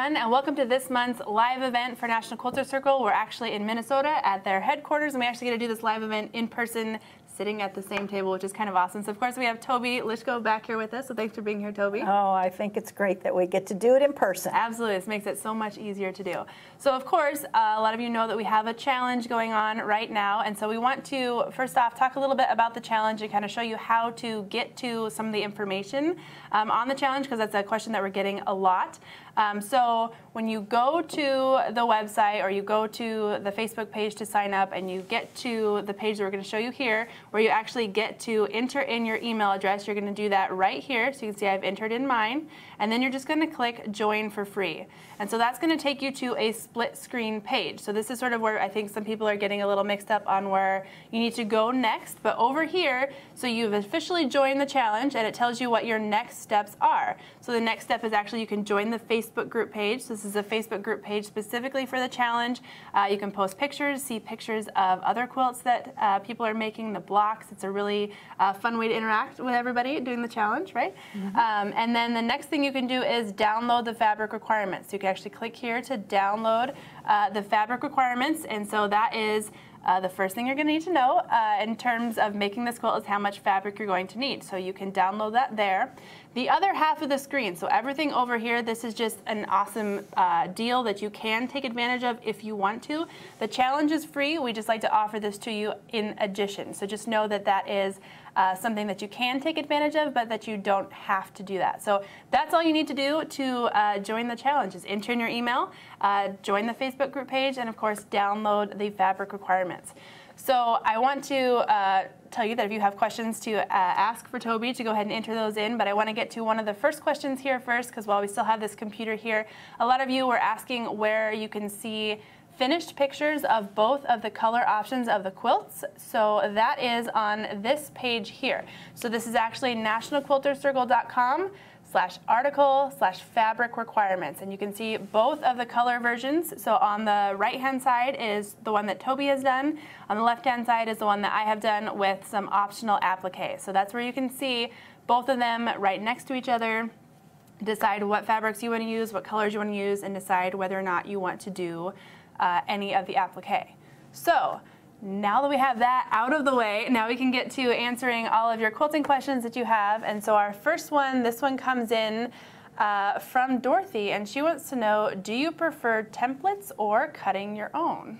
everyone, and welcome to this month's live event for National Quilter Circle. We're actually in Minnesota at their headquarters, and we actually get to do this live event in person sitting at the same table, which is kind of awesome. So of course we have Toby Lischko back here with us. So thanks for being here, Toby. Oh, I think it's great that we get to do it in person. Absolutely, this makes it so much easier to do. So of course, uh, a lot of you know that we have a challenge going on right now, and so we want to first off talk a little bit about the challenge and kind of show you how to get to some of the information um, on the challenge because that's a question that we're getting a lot. Um, so when you go to the website or you go to the Facebook page to sign up and you get to the page that we're going to show you here where you actually get to enter in your email address, you're going to do that right here. So you can see I've entered in mine. And then you're just going to click join for free. And so that's going to take you to a split screen page. So this is sort of where I think some people are getting a little mixed up on where you need to go next. But over here, so you've officially joined the challenge and it tells you what your next steps are. So the next step is actually you can join the Facebook group page. So this is a Facebook group page specifically for the challenge. Uh, you can post pictures, see pictures of other quilts that uh, people are making, the blocks. It's a really uh, fun way to interact with everybody doing the challenge, right? Mm -hmm. um, and then the next thing you can do is download the fabric requirements. You can actually click here to download uh, the fabric requirements. And so that is uh, the first thing you're going to need to know uh, in terms of making this quilt is how much fabric you're going to need. So you can download that there. The other half of the screen, so everything over here, this is just an awesome uh, deal that you can take advantage of if you want to. The challenge is free. We just like to offer this to you in addition. So just know that that is uh, something that you can take advantage of, but that you don't have to do that. So that's all you need to do to uh, join the challenge is enter in your email, uh, join the Facebook group page, and of course download the fabric requirements. So I want to uh, tell you that if you have questions to uh, ask for Toby to go ahead and enter those in, but I want to get to one of the first questions here first because while we still have this computer here, a lot of you were asking where you can see finished pictures of both of the color options of the quilts. So that is on this page here. So this is actually nationalquiltercircle.com slash article slash fabric requirements. And you can see both of the color versions. So on the right hand side is the one that Toby has done. On the left hand side is the one that I have done with some optional applique. So that's where you can see both of them right next to each other. Decide what fabrics you want to use, what colors you want to use, and decide whether or not you want to do uh, any of the applique. So now that we have that out of the way, now we can get to answering all of your quilting questions that you have. And so our first one, this one comes in uh, from Dorothy, and she wants to know, do you prefer templates or cutting your own?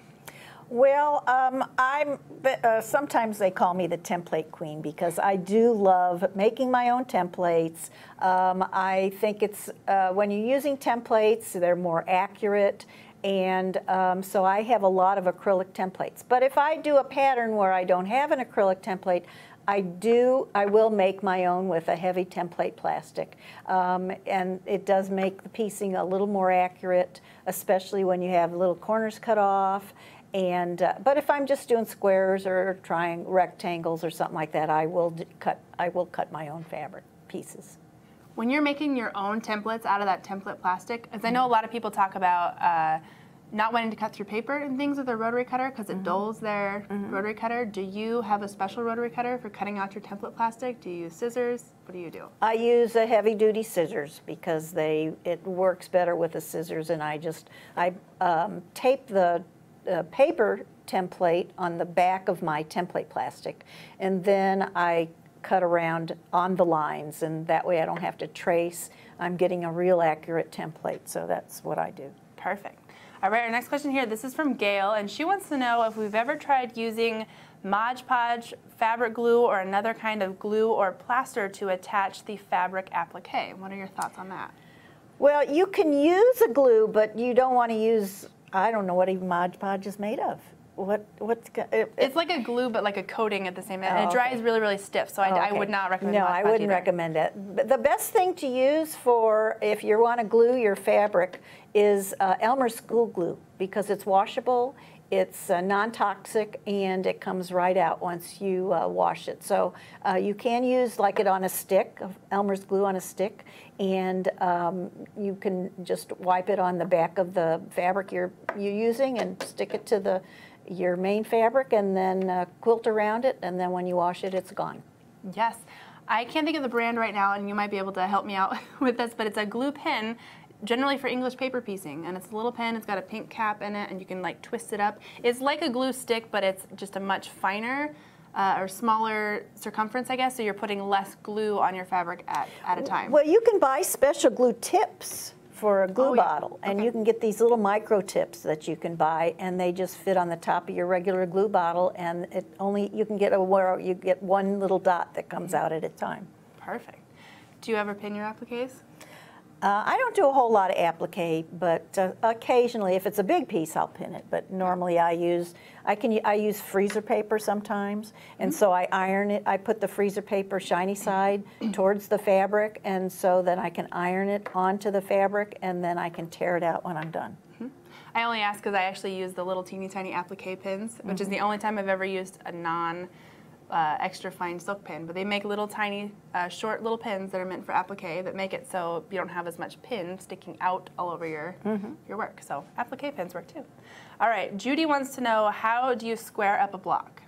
Well, um, I'm. Uh, sometimes they call me the template queen because I do love making my own templates. Um, I think it's uh, when you're using templates, they're more accurate and um, so I have a lot of acrylic templates. But if I do a pattern where I don't have an acrylic template, I do, I will make my own with a heavy template plastic. Um, and it does make the piecing a little more accurate, especially when you have little corners cut off. And, uh, but if I'm just doing squares or trying rectangles or something like that, I will cut, I will cut my own fabric pieces. When you're making your own templates out of that template plastic, as I know a lot of people talk about uh, not wanting to cut through paper and things with a rotary cutter because it mm -hmm. dulls their mm -hmm. rotary cutter. Do you have a special rotary cutter for cutting out your template plastic? Do you use scissors? What do you do? I use a heavy duty scissors because they it works better with the scissors and I just I um, tape the uh, paper template on the back of my template plastic and then I cut around on the lines and that way I don't have to trace. I'm getting a real accurate template, so that's what I do. Perfect. All right, our next question here, this is from Gail, and she wants to know if we've ever tried using Mod Podge fabric glue or another kind of glue or plaster to attach the fabric applique. What are your thoughts on that? Well, you can use a glue, but you don't want to use, I don't know what even Mod Podge is made of what what's it, it's like a glue but like a coating at the same time oh, and it dries okay. really really stiff so I, okay. I, would not recommend no I wouldn't either. recommend it but the best thing to use for if you want to glue your fabric is uh, Elmer's school glue because it's washable it's uh, non-toxic and it comes right out once you uh, wash it. So uh, you can use like it on a stick, Elmer's glue on a stick, and um, you can just wipe it on the back of the fabric you're, you're using and stick it to the your main fabric and then uh, quilt around it, and then when you wash it, it's gone. Yes. I can't think of the brand right now, and you might be able to help me out with this, but it's a glue pin generally for English paper piecing, and it's a little pin, It's got a pink cap in it, and you can like twist it up. It's like a glue stick, but it's just a much finer uh, or smaller circumference, I guess. So you're putting less glue on your fabric at, at a time. Well, you can buy special glue tips for a glue Oh, yeah. bottle, and you can get these little micro tips that you can buy, and they just fit on the top of your regular glue bottle, and it only you can get a where you get one little dot that comes out at a time. Perfect. Do you ever pin your appliques? Uh, I don't do a whole lot of applique, but uh, occasionally, if it's a big piece, I'll pin it. But normally, I use I can I use freezer paper sometimes, and so I iron it. I put the freezer paper shiny side towards the fabric, and so then I can iron it onto the fabric, and then I can tear it out when I'm done. I only ask because I actually use the little teeny tiny applique pins, which is the only time I've ever used a non uh, extra fine silk pin. But they make little tiny, uh, short little pins that are meant for applique that make it so you don't have as much pin sticking out all over your your work. So applique pins work too. All right, Judy wants to know how do you square up a block?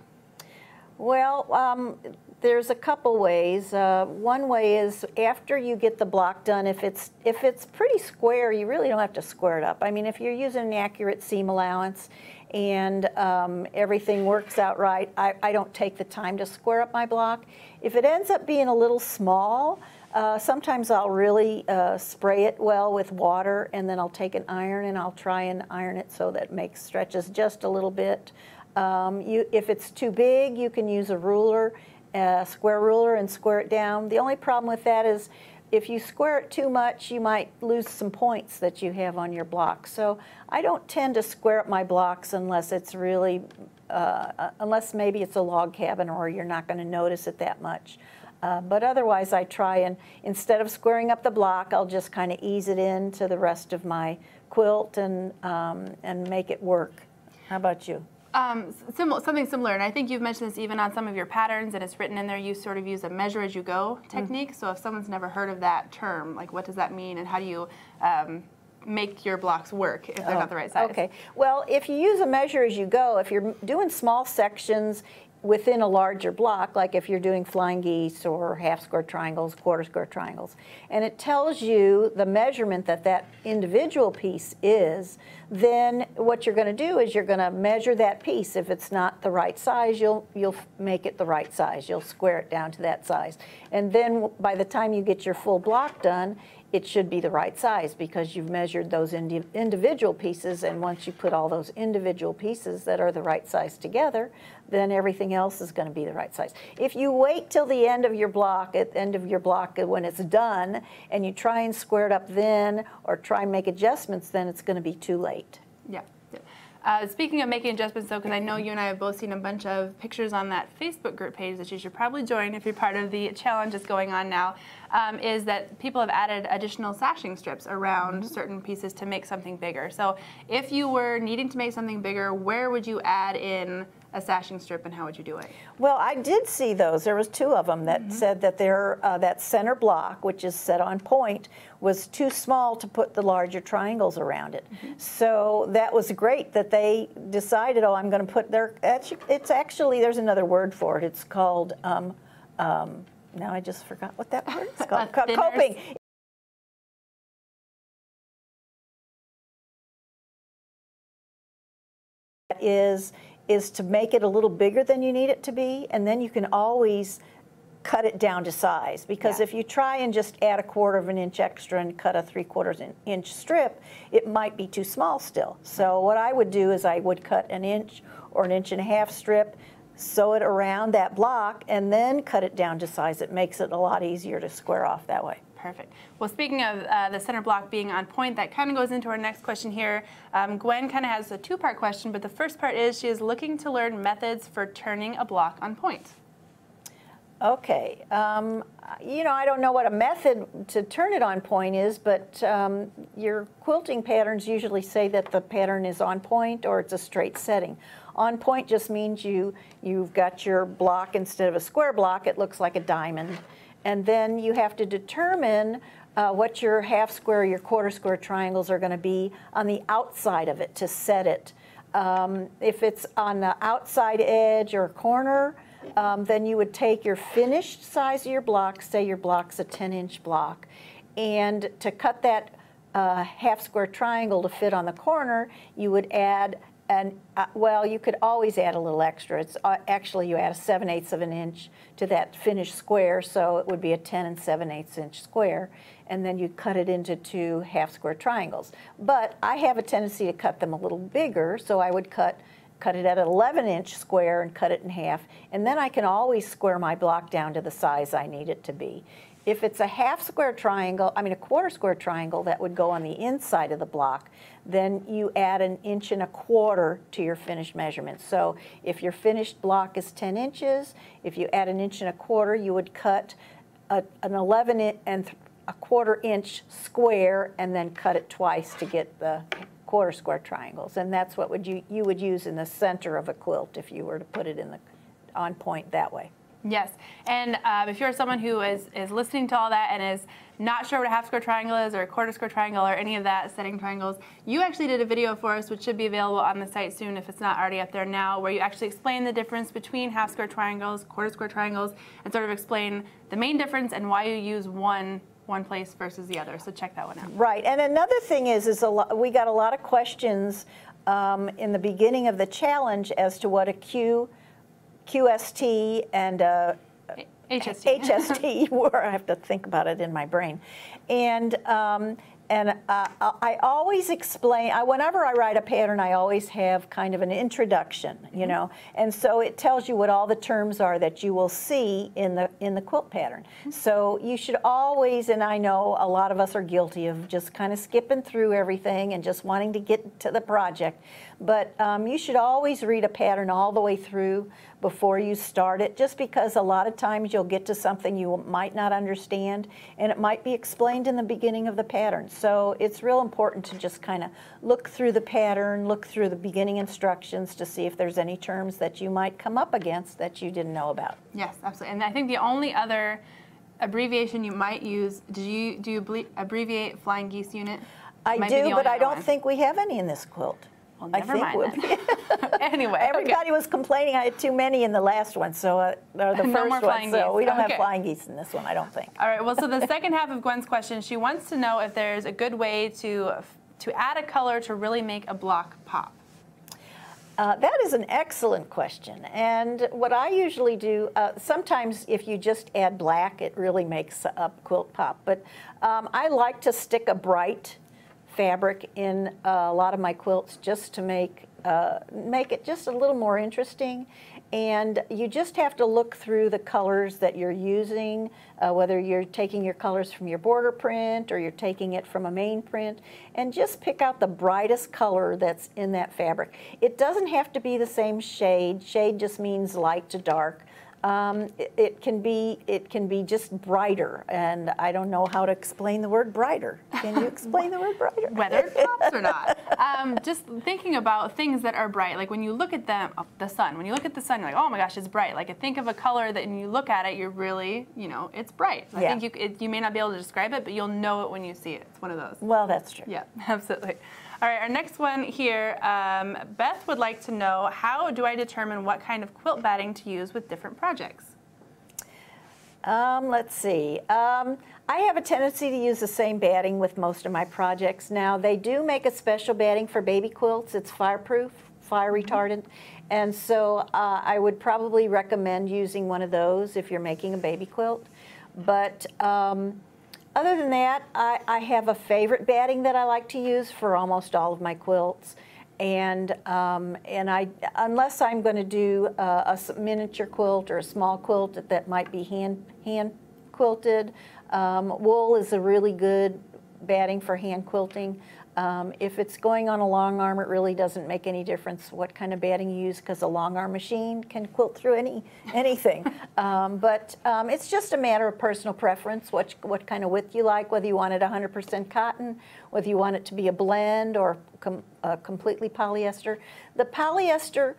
Well, um, there's a couple ways. Uh, one way is after you get the block done, if it's if it's pretty square, you really don't have to square it up. I mean, if you're using an accurate seam allowance and um, everything works out right, I, I don't take the time to square up my block. If it ends up being a little small, uh, sometimes I'll really uh, spray it well with water, and then I'll take an iron and I'll try and iron it so that it makes stretches just a little bit. Um, you, if it's too big, you can use a ruler, a square ruler, and square it down. The only problem with that is if you square it too much, you might lose some points that you have on your block. So I don't tend to square up my blocks unless it's really, uh, unless maybe it's a log cabin or you're not going to notice it that much. Uh, but otherwise, I try and instead of squaring up the block, I'll just kind of ease it into the rest of my quilt and um, and make it work. How about you? Um, sim- something similar, and I think you've mentioned this even on some of your patterns, and it's written in there. You sort of use a measure as you go technique. So if someone's never heard of that term, like what does that mean, and how do you um, make your blocks work if they're not the right size? Oh, Okay. Well, if you use a measure as you go, if you're doing small sections within a larger block, like if you're doing flying geese or half square triangles, quarter square triangles, and it tells you the measurement that that individual piece is, then what you're going to do is you're going to measure that piece. If it's not the right size, you'll you'll make it the right size. You'll square it down to that size, and then by the time you get your full block done, it should be the right size because you've measured those indi- individual pieces, and once you put all those individual pieces that are the right size together, then everything else is going to be the right size. If you wait till the end of your block, at the end of your block uh, when it's done, and you try and square it up then, or try and make adjustments, then it's going to be too late. Yeah. Uh, speaking of making adjustments, though, because I know you and I have both seen a bunch of pictures on that Facebook group page that you should probably join if you're part of the challenge that's going on now, um, is that people have added additional sashing strips around certain pieces to make something bigger. So if you were needing to make something bigger, where would you add in a sashing strip and how would you do it? Well, I did see those. There was two of them that said that their uh, that center block, which is set on point, was too small to put the larger triangles around it. So that was great that they decided, oh, I'm going to put their. It's actually there's another word for it. It's called. Um, um, now I just forgot what that word is called. Coping. is is to make it a little bigger than you need it to be, and then you can always cut it down to size. Because Yeah. if you try and just add a quarter of an inch extra and cut a three quarters in- inch strip, it might be too small still. So what I would do is I would cut an inch or an inch and a half strip, sew it around that block, and then cut it down to size. It makes it a lot easier to square off that way. Perfect. Well, speaking of uh, the center block being on point, that kind of goes into our next question here. Um, Gwen kind of has a two part question, but the first part is she is looking to learn methods for turning a block on point. Okay. Um, you know, I don't know what a method to turn it on point is, but um, your quilting patterns usually say that the pattern is on point or it's a straight setting. On point just means you you've got your block instead of a square block, it looks like a diamond, and then you have to determine uh, what your half square, your quarter square triangles are going to be on the outside of it to set it. Um, if it's on the outside edge or corner, um, then you would take your finished size of your block, say your block's a 10 inch block, and to cut that a half square triangle to fit on the corner, you would add an, uh, well, you could always add a little extra. It's uh, actually you add a 7 eighths of an inch to that finished square, so it would be a 10 and 7 eighths inch square, and then you cut it into two half square triangles. But I have a tendency to cut them a little bigger, so I would cut cut it at an 11 inch square and cut it in half, and then I can always square my block down to the size I need it to be. If it's a half square triangle, I mean a quarter square triangle that would go on the inside of the block, then you add an inch and a quarter to your finished measurement. So if your finished block is 10 inches, if you add an inch and a quarter, you would cut a, an 11 and a quarter inch square and then cut it twice to get the quarter square triangles. And that's what would you, you would use in the center of a quilt if you were to put it in the on point that way. Yes, and um, if you're someone who is, is listening to all that and is not sure what a half square triangle is or a quarter square triangle or any of that setting triangles, you actually did a video for us which should be available on the site soon if it's not already up there now, where you actually explain the difference between half square triangles, quarter square triangles, and sort of explain the main difference and why you use one one place versus the other. So check that one out. Right, and another thing is, is a lot, we got a lot of questions um, in the beginning of the challenge as to what a Q QST and uh, HST. HST were. I have to think about it in my brain. And um, and uh, I always explain, I, whenever I write a pattern, I always have kind of an introduction, you mm-hmm. know, and so it tells you what all the terms are that you will see in the in the quilt pattern. Mm-hmm. So you should always, and I know a lot of us are guilty of just kind of skipping through everything and just wanting to get to the project, but um, you should always read a pattern all the way through before you start it, just because a lot of times you'll get to something you might not understand, and it might be explained in the beginning of the pattern. So it's real important to just kind of look through the pattern, look through the beginning instructions to see if there's any terms that you might come up against that you didn't know about. Yes, absolutely. And I think the only other abbreviation you might use, do you, do you abbreviate flying geese unit? I do, but I don't one. think we have any in this quilt. Well, never mind. anyway, everybody okay. was complaining I had too many in the last one, so uh, or the no first one. So we don't okay. have flying geese in this one, I don't think. All right. Well, so the second half of Gwen's question, she wants to know if there's a good way to to add a color to really make a block pop. Uh, that is an excellent question. And what I usually do, uh, sometimes if you just add black, it really makes a quilt pop. But um, I like to stick a bright fabric in a lot of my quilts just to make uh, make it just a little more interesting. And you just have to look through the colors that you're using, uh, whether you're taking your colors from your border print or you're taking it from a main print, and just pick out the brightest color that's in that fabric. It doesn't have to be the same shade. Shade just means light to dark. Um, it, it, can be it can be just brighter, and I don't know how to explain the word brighter. Can you explain the word brighter? Whether it pops or not. Um, just thinking about things that are bright, like when you look at them, oh, the sun. When you look at the sun, you're like, oh my gosh, it's bright. Like think of a color that when you look at it, you're really, you know, it's bright. I yeah. think you it, you may not be able to describe it, but you'll know it when you see it. It's one of those. Well, that's true. Yeah, absolutely. All right, our next one here, um, Beth would like to know, how do I determine what kind of quilt batting to use with different projects? Um, let's see. Um, I have a tendency to use the same batting with most of my projects. Now, they do make a special batting for baby quilts. It's fireproof, fire mm-hmm. retardant. And so uh, I would probably recommend using one of those if you're making a baby quilt. But um, other than that, I, I, have a favorite batting that I like to use for almost all of my quilts. And, um, and I, unless I'm going to do a, a, miniature quilt or a small quilt that, might be hand, hand quilted, um, wool is a really good batting for hand quilting. Um, if it's going on a long arm, it really doesn't make any difference what kind of batting you use because a long arm machine can quilt through any anything. um, but um, it's just a matter of personal preference, what, what kind of width you like, whether you want it 100% cotton, whether you want it to be a blend or com uh, completely polyester. The polyester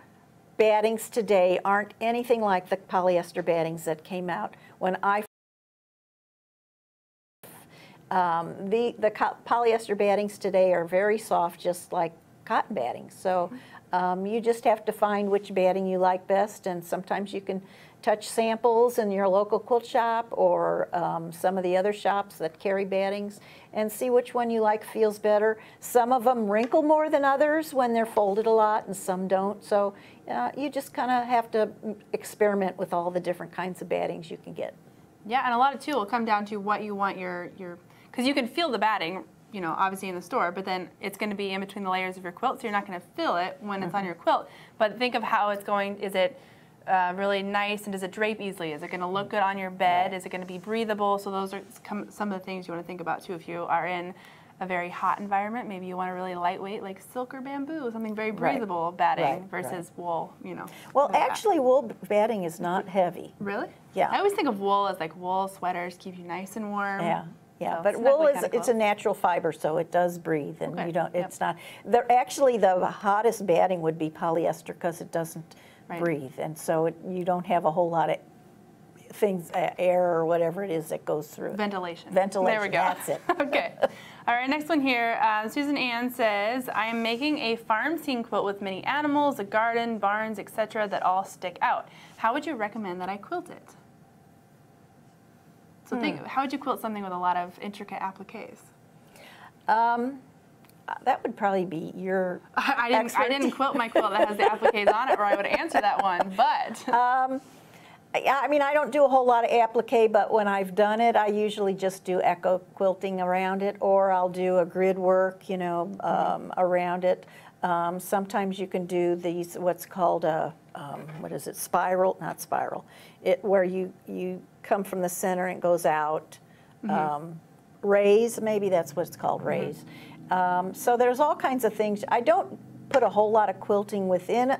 battings today aren't anything like the polyester battings that came out when I um, the, the polyester battings today are very soft, just like cotton batting. So Um, you just have to find which batting you like best, and sometimes you can touch samples in your local quilt shop or um, some of the other shops that carry battings and see which one you like feels better. Some of them wrinkle more than others when they're folded a lot, and some don't. So uh, you just kind of have to experiment with all the different kinds of battings you can get. Yeah, and a lot of too will come down to what you want your your because you can feel the batting, you know, obviously in the store, but then it's going to be in between the layers of your quilt, so you're not going to feel it when it's mm-hmm. on your quilt. But think of how it's going. Is it uh, really nice and does it drape easily? Is it going to look good on your bed? Is it going to be breathable? So those are some of the things you want to think about too if you are in a very hot environment. Maybe you want a really lightweight, like silk or bamboo, something very breathable right. batting right. versus right. wool. You know. Well, actually, that. wool batting is not heavy. Really? Yeah. I always think of wool as like wool sweaters keep you nice and warm. Yeah. Yeah, so but wool is it's a natural fiber, so it does breathe, and okay. you don't. It's yep. not. Actually, the hottest batting would be polyester because it doesn't breathe, and so it, you don't have a whole lot of things, uh, air or whatever it is that goes through. Ventilation. Ventilation. There we go. That's it. okay. All right, next one here. Uh, Susan Ann says, I am making a farm scene quilt with many animals, a garden, barns, etc. that all stick out. How would you recommend that I quilt it? So hmm. think, how would you quilt something with a lot of intricate appliques? Um, that would probably be your. I didn't. I didn't quilt my quilt that has the appliques on it, or I would answer that one. But. Um, I mean, I don't do a whole lot of applique, but when I've done it, I usually just do echo quilting around it, or I'll do a grid work, you know, um, around it. Um, sometimes you can do these, what's called a, um, what is it, spiral, not spiral, it where you, you come from the center and goes out. Mm -hmm. rays, maybe that's what it's called, mm-hmm. rays. Mm -hmm. so there's all kinds of things. I don't put a whole lot of quilting within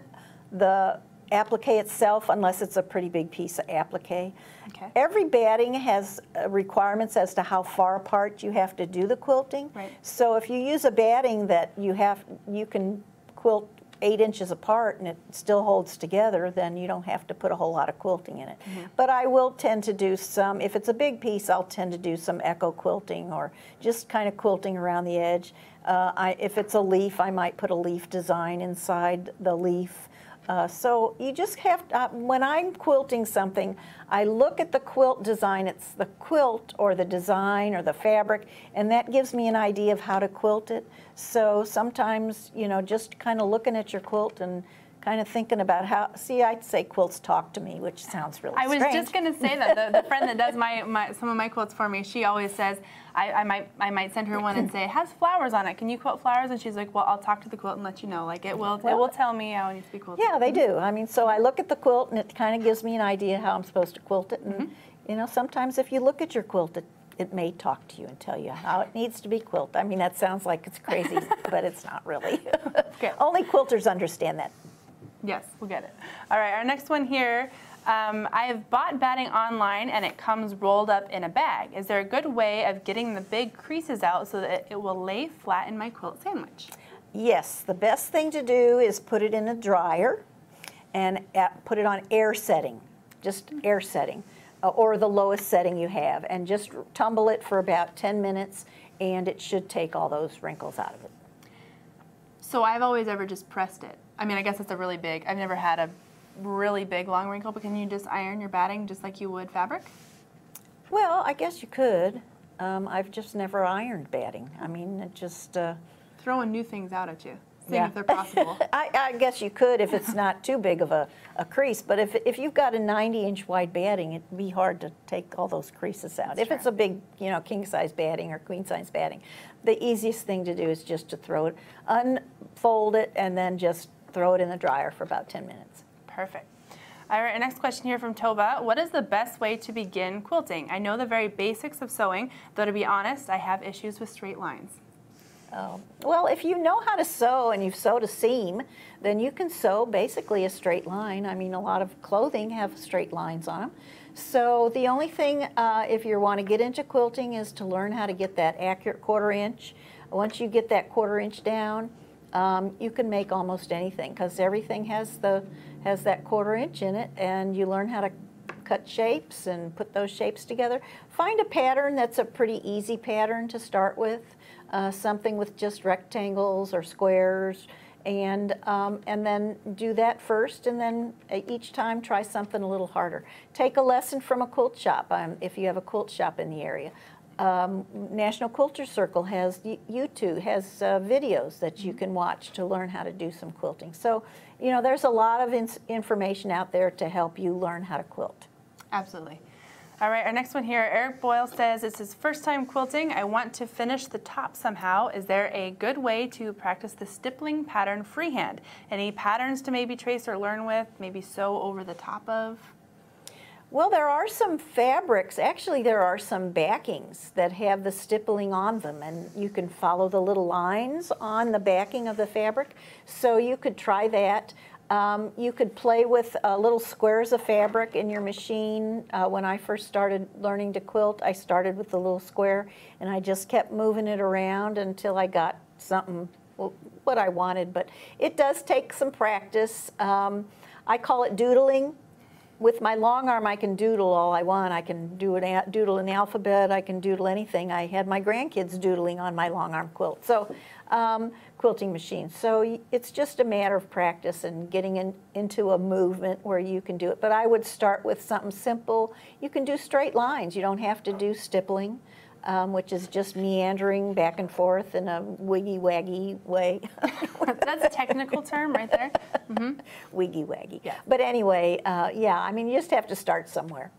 the applique itself unless it's a pretty big piece of applique. Okay. Every batting has uh, requirements as to how far apart you have to do the quilting. Right. So if you use a batting that you have, you can quilt eight inches apart and it still holds together, then you don't have to put a whole lot of quilting in it. Mm -hmm. But I will tend to do some, if it's a big piece, I'll tend to do some echo quilting or just kind of quilting around the edge. Uh, I, if it's a leaf, I might put a leaf design inside the leaf. Uh, so you just have, to, uh, when I'm quilting something, I look at the quilt design, it's the quilt or the design or the fabric, and that gives me an idea of how to quilt it. So sometimes, you know, just kind of looking at your quilt and kind of thinking about how, see, I'd say quilts talk to me, which sounds really I was strange. just going to say that. The, the, friend that does my, my, some of my quilts for me, she always says, I, I, might, I might send her one and say, it has flowers on it. Can you quilt flowers? And she's like, well, I'll talk to the quilt and let you know. Like, it will, well, it will tell me how it needs to be quilted. Yeah, they do. I mean, so I look at the quilt and it kind of gives me an idea how I'm supposed to quilt it. And, mm -hmm. you know, sometimes if you look at your quilt, it, it may talk to you and tell you how it needs to be quilted. I mean, that sounds like it's crazy, but it's not really. okay. Only quilters understand that. Yes, we'll get it. All right, our next one here. Um, I have bought batting online and it comes rolled up in a bag. Is there a good way of getting the big creases out so that it will lay flat in my quilt sandwich? Yes, the best thing to do is put it in a dryer and put it on air setting, just air setting, uh, or the lowest setting you have, and just tumble it for about 10 minutes and it should take all those wrinkles out of it. So I've always ever just pressed it. I mean, I guess it's a really big, I've never had a really big long wrinkle, but can you just iron your batting just like you would fabric? Well, I guess you could. Um, I've just never ironed batting. I mean, it just... Uh, Throwing new things out at you. Seeing yeah. if they're possible. I, I, guess you could if it's not too big of a, a crease, but if, if you've got a 90-inch wide batting, it'd be hard to take all those creases out. That's if true. it's a big, you know, king-size batting or queen-size batting, the easiest thing to do is just to throw it, unfold it, and then just throw it in the dryer for about 10 minutes. Perfect. All right, our next question here from Toba. What is the best way to begin quilting? I know the very basics of sewing, though to be honest, I have issues with straight lines. Oh. Well, if you know how to sew and you've sewed a seam, then you can sew basically a straight line. I mean, a lot of clothing have straight lines on them. So the only thing, uh, if you want to get into quilting, is to learn how to get that accurate quarter inch. Once you get that quarter inch down, um, you can make almost anything because everything has the has that quarter inch in it and you learn how to cut shapes and put those shapes together. Find a pattern that's a pretty easy pattern to start with, uh, something with just rectangles or squares and um, and then do that first, and then uh, each time try something a little harder. Take a lesson from a quilt shop um, if you have a quilt shop in the area. Um, National Quilter Circle has YouTube has uh, videos that you can watch to learn how to do some quilting. So, you know, there's a lot of ins- information out there to help you learn how to quilt. Absolutely. All right, our next one here, Eric Boyle says, it's his first time quilting. I want to finish the top somehow. Is there a good way to practice the stippling pattern freehand? Any patterns to maybe trace or learn with, maybe sew over the top of? Well, there are some fabrics. Actually, there are some backings that have the stippling on them, and you can follow the little lines on the backing of the fabric. So you could try that. Um, you could play with uh, little squares of fabric in your machine. Uh, when I first started learning to quilt, I started with the little square, and I just kept moving it around until I got something what I wanted. But it does take some practice. Um, I call it doodling with my long arm, I can doodle all I want. I can do an doodle an alphabet. I can doodle anything. I had my grandkids doodling on my long arm quilt, so um, quilting machine. So it's just a matter of practice and getting in, into a movement where you can do it. But I would start with something simple. You can do straight lines. You don't have to do stippling. Um, which is just meandering back and forth in a wiggy waggy way. That's a technical term right there. wiggy waggy. Yeah. But anyway, uh, yeah, I mean, you just have to start somewhere.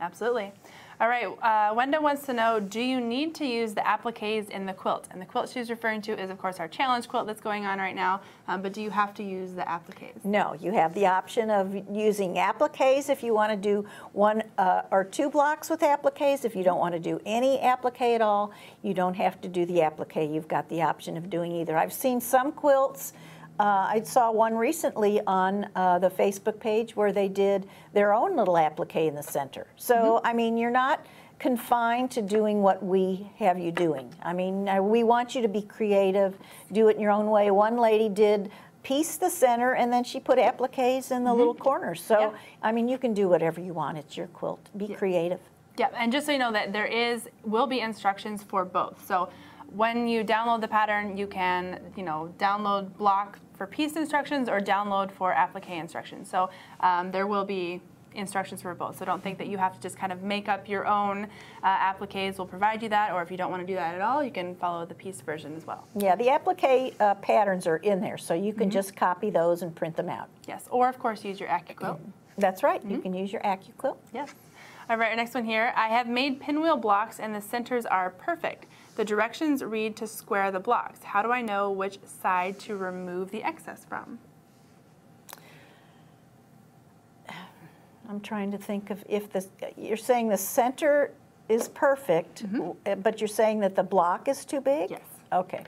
Absolutely. All right, uh, Wenda wants to know, do you need to use the appliques in the quilt? And the quilt she's referring to is, of course, our challenge quilt that's going on right now, um, but do you have to use the appliques? No, you have the option of using appliques if you want to do one uh, or two blocks with appliques. If you don't want to do any applique at all, you don't have to do the applique. You've got the option of doing either. I've seen some quilts. Uh, I saw one recently on uh, the Facebook page where they did their own little applique in the center. So, I mean, you're not confined to doing what we have you doing. I mean, uh, we want you to be creative, do it in your own way. One lady did piece the center and then she put appliques in the little corners. So, Yeah. I mean, you can do whatever you want. It's your quilt. Be creative. Yep, and just so you know that there is will be instructions for both. So when you download the pattern, you can you know download block for piece instructions or download for applique instructions. So um, there will be instructions for both. So don't think that you have to just kind of make up your own uh, appliques. We'll provide you that, or if you don't want to do that at all, you can follow the piece version as well. Yeah, the applique uh, patterns are in there, so you can Mm-hmm. just copy those and print them out. Yes, or of course use your AccuQuilt. That's right. Mm-hmm. You can use your AccuQuilt. Yes. All right, our next one here. I have made pinwheel blocks and the centers are perfect. The directions read to square the blocks. How do I know which side to remove the excess from? I'm trying to think of if the, you're saying the center is perfect, uh, but you're saying that the block is too big? Yes. Okay.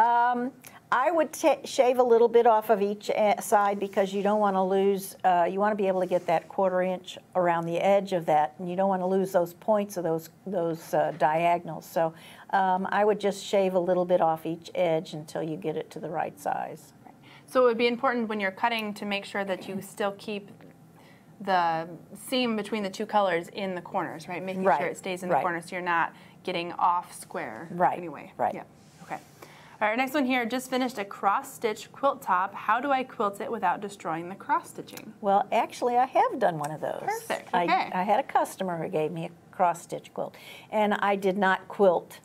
Um, I would shave a little bit off of each uh, side because you don't want to lose, uh, you want to be able to get that quarter inch around the edge of that, and you don't want to lose those points of those, those uh, diagonals. So um, I would just shave a little bit off each edge until you get it to the right size. So it would be important when you're cutting to make sure that you still keep the seam between the two colors in the corners, right? Making Right, sure it stays in the right. corner so you're not getting off square Right, anyway. right. Yeah. All right, next one here. Just finished a cross stitch quilt top. How do I quilt it without destroying the cross stitching? Well, actually, I have done one of those. Perfect, I, okay. I had a customer who gave me a cross stitch quilt, and I did not quilt.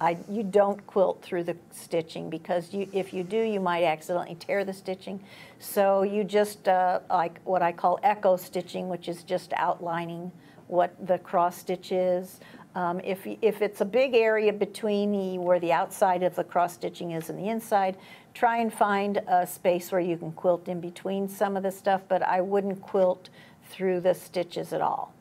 I, you don't quilt through the stitching because you, if you do, you might accidentally tear the stitching. So you just uh, like what I call echo stitching, which is just outlining what the cross stitch is. Um, if, if it's a big area between the, where the outside of the cross stitching is and the inside, try and find a space where you can quilt in between some of the stuff, but I wouldn't quilt through the stitches at all.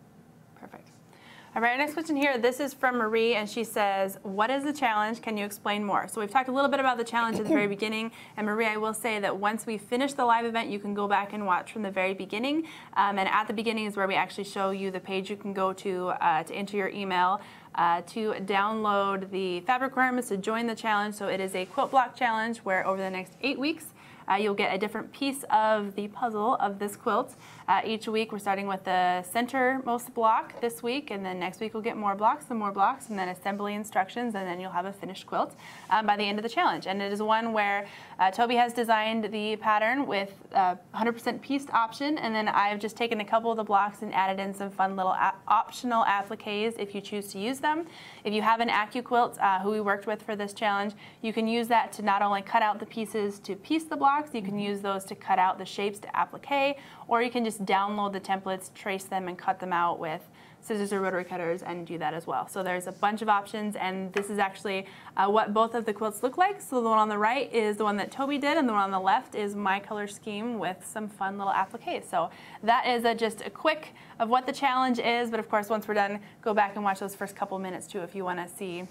All right, next question here. This is from Marie, and she says, What is the challenge? Can you explain more? So, we've talked a little bit about the challenge at the very beginning. And, Marie, I will say that once we finish the live event, you can go back and watch from the very beginning. Um, and at the beginning is where we actually show you the page you can go to uh, to enter your email. Uh, to download the fabric requirements to join the challenge. So it is a quilt block challenge where over the next eight weeks, uh, you'll get a different piece of the puzzle of this quilt. Uh, each week, we're starting with the centermost block this week, and then next week we'll get more blocks and more blocks, and then assembly instructions, and then you'll have a finished quilt um, by the end of the challenge. And it is one where uh, Toby has designed the pattern with 100% pieced option, and then I've just taken a couple of the blocks and added in some fun little optional appliques if you choose to use them. If you have an AccuQuilt, uh, who we worked with for this challenge, you can use that to not only cut out the pieces to piece the blocks, you can use those to cut out the shapes to applique, or you can just download the templates, trace them, and cut them out with scissors or rotary cutters and do that as well. So there's a bunch of options and this is actually uh, what both of the quilts look like. So the one on the right is the one that Toby did and the one on the left is my color scheme with some fun little appliques. So that is a, just a quick of what the challenge is, but of course once we're done, go back and watch those first couple minutes too if you want to see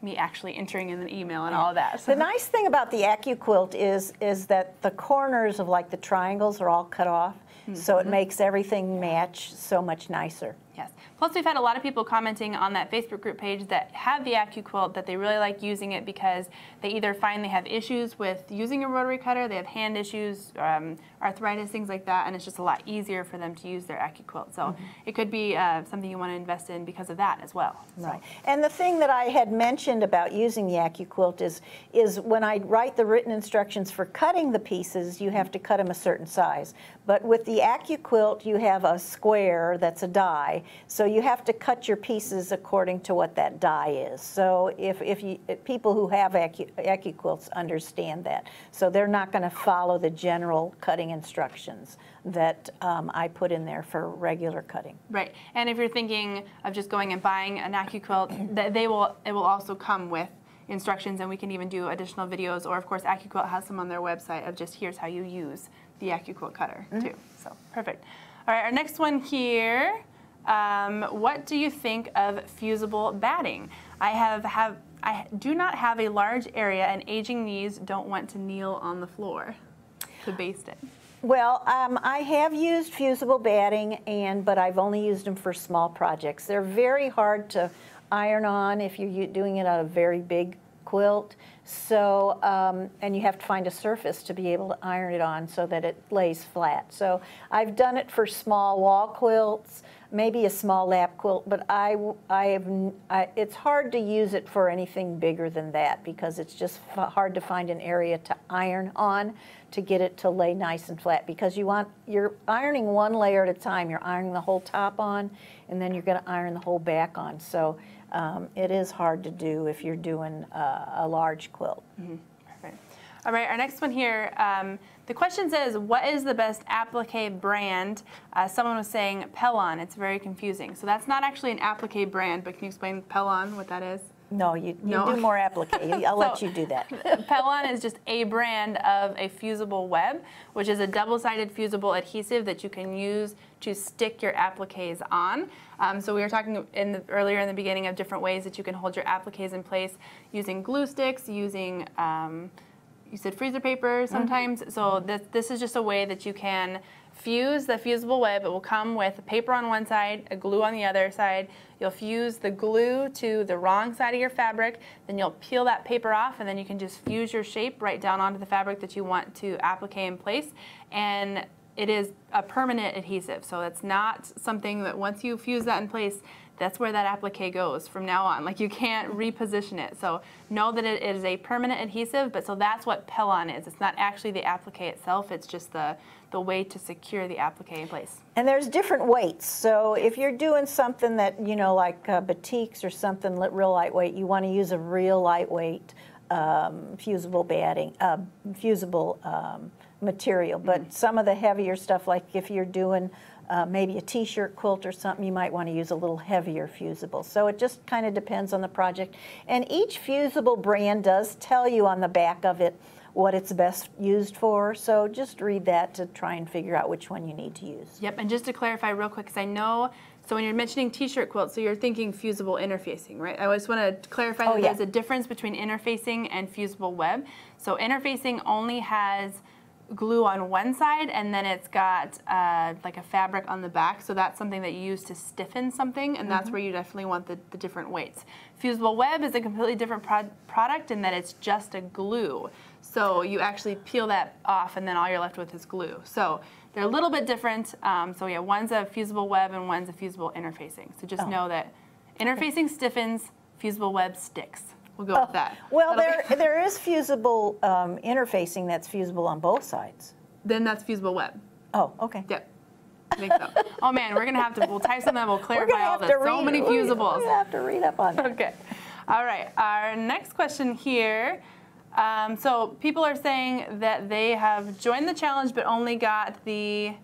me actually entering in an email and all of that. So. The nice thing about the AccuQuilt is is that the corners of like the triangles are all cut off, mm -hmm. so it mm-hmm. makes everything match so much nicer. Yes. Plus, we've had a lot of people commenting on that Facebook group page that have the AccuQuilt that they really like using it because they either find they have issues with using a rotary cutter, they have hand issues, um, arthritis, things like that, and it's just a lot easier for them to use their AccuQuilt. So mm -hmm. it could be uh, something you want to invest in because of that as well. Right. So. And the thing that I had mentioned about using the AccuQuilt is, is when I write the written instructions for cutting the pieces, you have to cut them a certain size. But with the AccuQuilt, you have a square that's a die, so you have to cut your pieces according to what that die is. So if, if, you, if people who have Acu, AccuQuilts understand that. So they're not going to follow the general cutting instructions that um, I put in there for regular cutting. Right, and if you're thinking of just going and buying an AccuQuilt, that they will, it will also come with instructions and we can even do additional videos or of course AccuQuilt has some on their website of just here's how you use the AccuQuilt cutter mm -hmm. too. So perfect. All right, our next one here um, what do you think of fusible batting? I have, have I do not have a large area and aging knees don't want to kneel on the floor to baste it. Well, um, I have used fusible batting, and but I've only used them for small projects. They're very hard to iron on if you're doing it on a very big quilt. So, um, and you have to find a surface to be able to iron it on so that it lays flat. So I've done it for small wall quilts maybe a small lap quilt, but I, I have, I, it's hard to use it for anything bigger than that because it's just hard to find an area to iron on to get it to lay nice and flat because you want, you're ironing one layer at a time. You're ironing the whole top on and then you're going to iron the whole back on. So um, it is hard to do if you're doing uh, a large quilt. Mm -hmm. Perfect. All right, our next one here. Um, the question says, what is the best applique brand? Uh, someone was saying Pellon. It's very confusing. So that's not actually an applique brand, but can you explain Pellon, what that is? No, you, you no. do more applique. I'll so, let you do that. Pellon is just a brand of a fusible web, which is a double-sided fusible adhesive that you can use to stick your appliques on. Um, so we were talking in the, earlier in the beginning of different ways that you can hold your appliques in place using glue sticks, using um, you said freezer paper mm-hmm. sometimes. Mm -hmm. So this, this is just a way that you can fuse the fusible web. It will come with a paper on one side, a glue on the other side. You'll fuse the glue to the wrong side of your fabric, then you'll peel that paper off and then you can just fuse your shape right down onto the fabric that you want to applique in place. And it is a permanent adhesive, so it's not something that once you fuse that in place, that's where that applique goes from now on. Like you can't reposition it. So know that it is a permanent adhesive, but so that's what Pellon is. It's not actually the applique itself, it's just the, the way to secure the applique in place. And there's different weights. So if you're doing something that, you know, like uh, batiks or something real lightweight, you want to use a real lightweight um, fusible batting, uh, fusible um, material. But mm -hmm. some of the heavier stuff, like if you're doing uh, maybe a t-shirt quilt or something, you might want to use a little heavier fusible. So it just kind of depends on the project. And each fusible brand does tell you on the back of it what it's best used for. So just read that to try and figure out which one you need to use. Yep, and just to clarify real quick, because I know, so when you're mentioning t-shirt quilts, so you're thinking fusible interfacing, right? I just want to clarify oh, that yeah. there's a difference between interfacing and fusible web. So interfacing only has glue on one side and then it's got uh, like a fabric on the back so that's something that you use to stiffen something and mm -hmm. that's mm-hmm. where you definitely want the, the different weights. Fusible web is a completely different pro product in that it's just a glue. So you actually peel that off, and then all you're left with is glue. So they're a little bit different. Um, so yeah, one's a fusible web and one's a fusible interfacing. So just Oh. know that interfacing stiffens, fusible web sticks. We'll go with that. Oh, Well, That'll there, there is fusible um, interfacing that's fusible on both sides. then that's fusible web. Oh, okay. Yep. I think so. Oh man, we're gonna have to. We'll type something We're clarify all this. So many fusibles. We have to read up on that. Okay. All right. Our next question here. Um, so people are saying that they have joined the challenge but only got the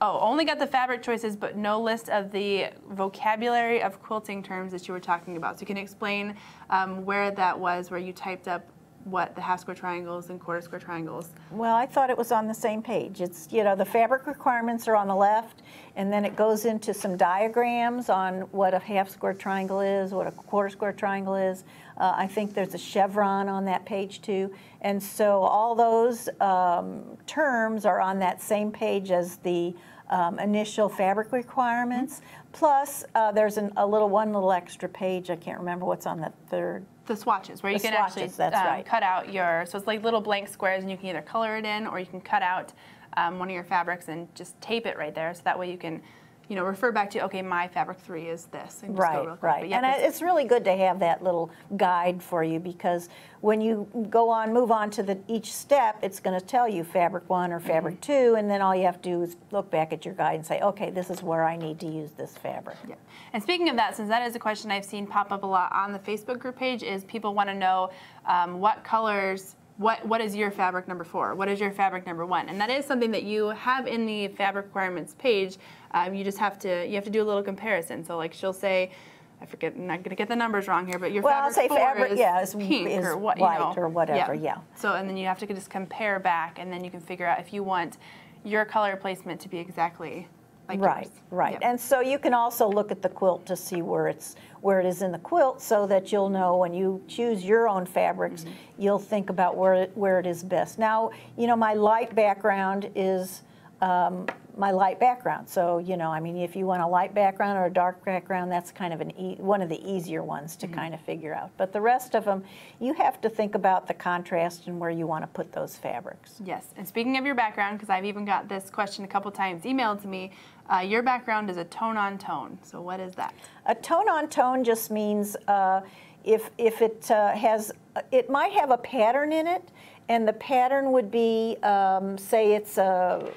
oh only got the fabric choices but no list of the vocabulary of quilting terms that you were talking about. So you can explain um, where that was where you typed up what the half square triangles and quarter square triangles. Well, I thought it was on the same page. It's, you know, the fabric requirements are on the left, and then it goes into some diagrams on what a half square triangle is, what a quarter square triangle is. Uh, I think there's a chevron on that page too. And so all those um, terms are on that same page as the um, initial fabric requirements. Plus, uh, there's an, a little, one little extra page, I can't remember what's on the third. The swatches, where you The can actually that's um, right. cut out your, so it's like little blank squares, and you can either color it in or you can cut out um, one of your fabrics and just tape it right there. So that way you can, you know, refer back to, okay, my fabric three is this. And just go Right, real quick. right. But yeah, And it's really good to have that little guide for you because when you go on, move on to the, each step, it's going to tell you fabric one or fabric Mm-hmm. two, and then all you have to do is look back at your guide and say, okay, this is where I need to use this fabric. Yeah. And speaking of that, since that is a question I've seen pop up a lot on the Facebook group page, is people want to know um, what colors, what what is your fabric number four? What is your fabric number one? And that is something that you have in the fabric requirements page. Um, you just have to you have to do a little comparison. So like she'll say. I forget. I'm not going to get the numbers wrong here, but your Well, I'll fabric say four fabric, is yeah, is- pink is or what, white you know. or whatever, yeah. So and then you have to just compare back, and then you can figure out if you want your color placement to be exactly like Right, yours. right. Yep. And so you can also look at the quilt to see where it's, where it is in the quilt so that you'll know when you choose your own fabrics, Mm-hmm. you'll think about where it, where it is best. Now, you know, my light background is um, my light background. So, you know, I mean, if you want a light background or a dark background, that's kind of an e- one of the easier ones to kind of figure out. But the rest of them, you have to think about the contrast and where you want to put those fabrics. Yes, and speaking of your background, because I've even got this question a couple times emailed to me, uh, your background is a tone on tone. So what is that? A tone on tone just means uh, if, if it uh, has, it might have a pattern in it, and the pattern would be, um, say it's a,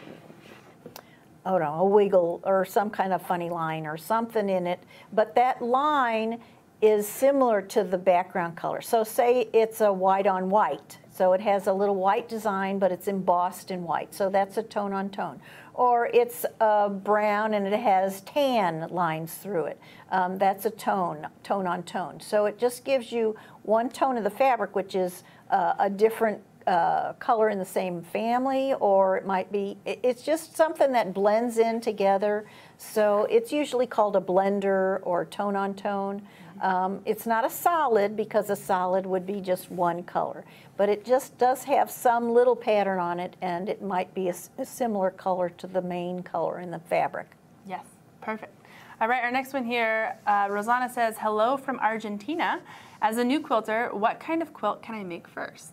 oh no, a wiggle or some kind of funny line or something in it, but that line is similar to the background color. So say it's a white on white. So it has a little white design, but it's embossed in white. So that's a tone on tone. Or it's uh, brown and it has tan lines through it. Um, that's a tone, tone on tone. So it just gives you one tone of the fabric, which is uh, a different uh, color in the same family, or it might be, it's just something that blends in together. So it's usually called a blender or tone on tone. Um, it's not a solid because a solid would be just one color, but it just does have some little pattern on it, and it might be a similar color to the main color in the fabric. Yes, perfect. All right, our next one here, uh, Rosanna says, hello from Argentina. As a new quilter, what kind of quilt can I make first?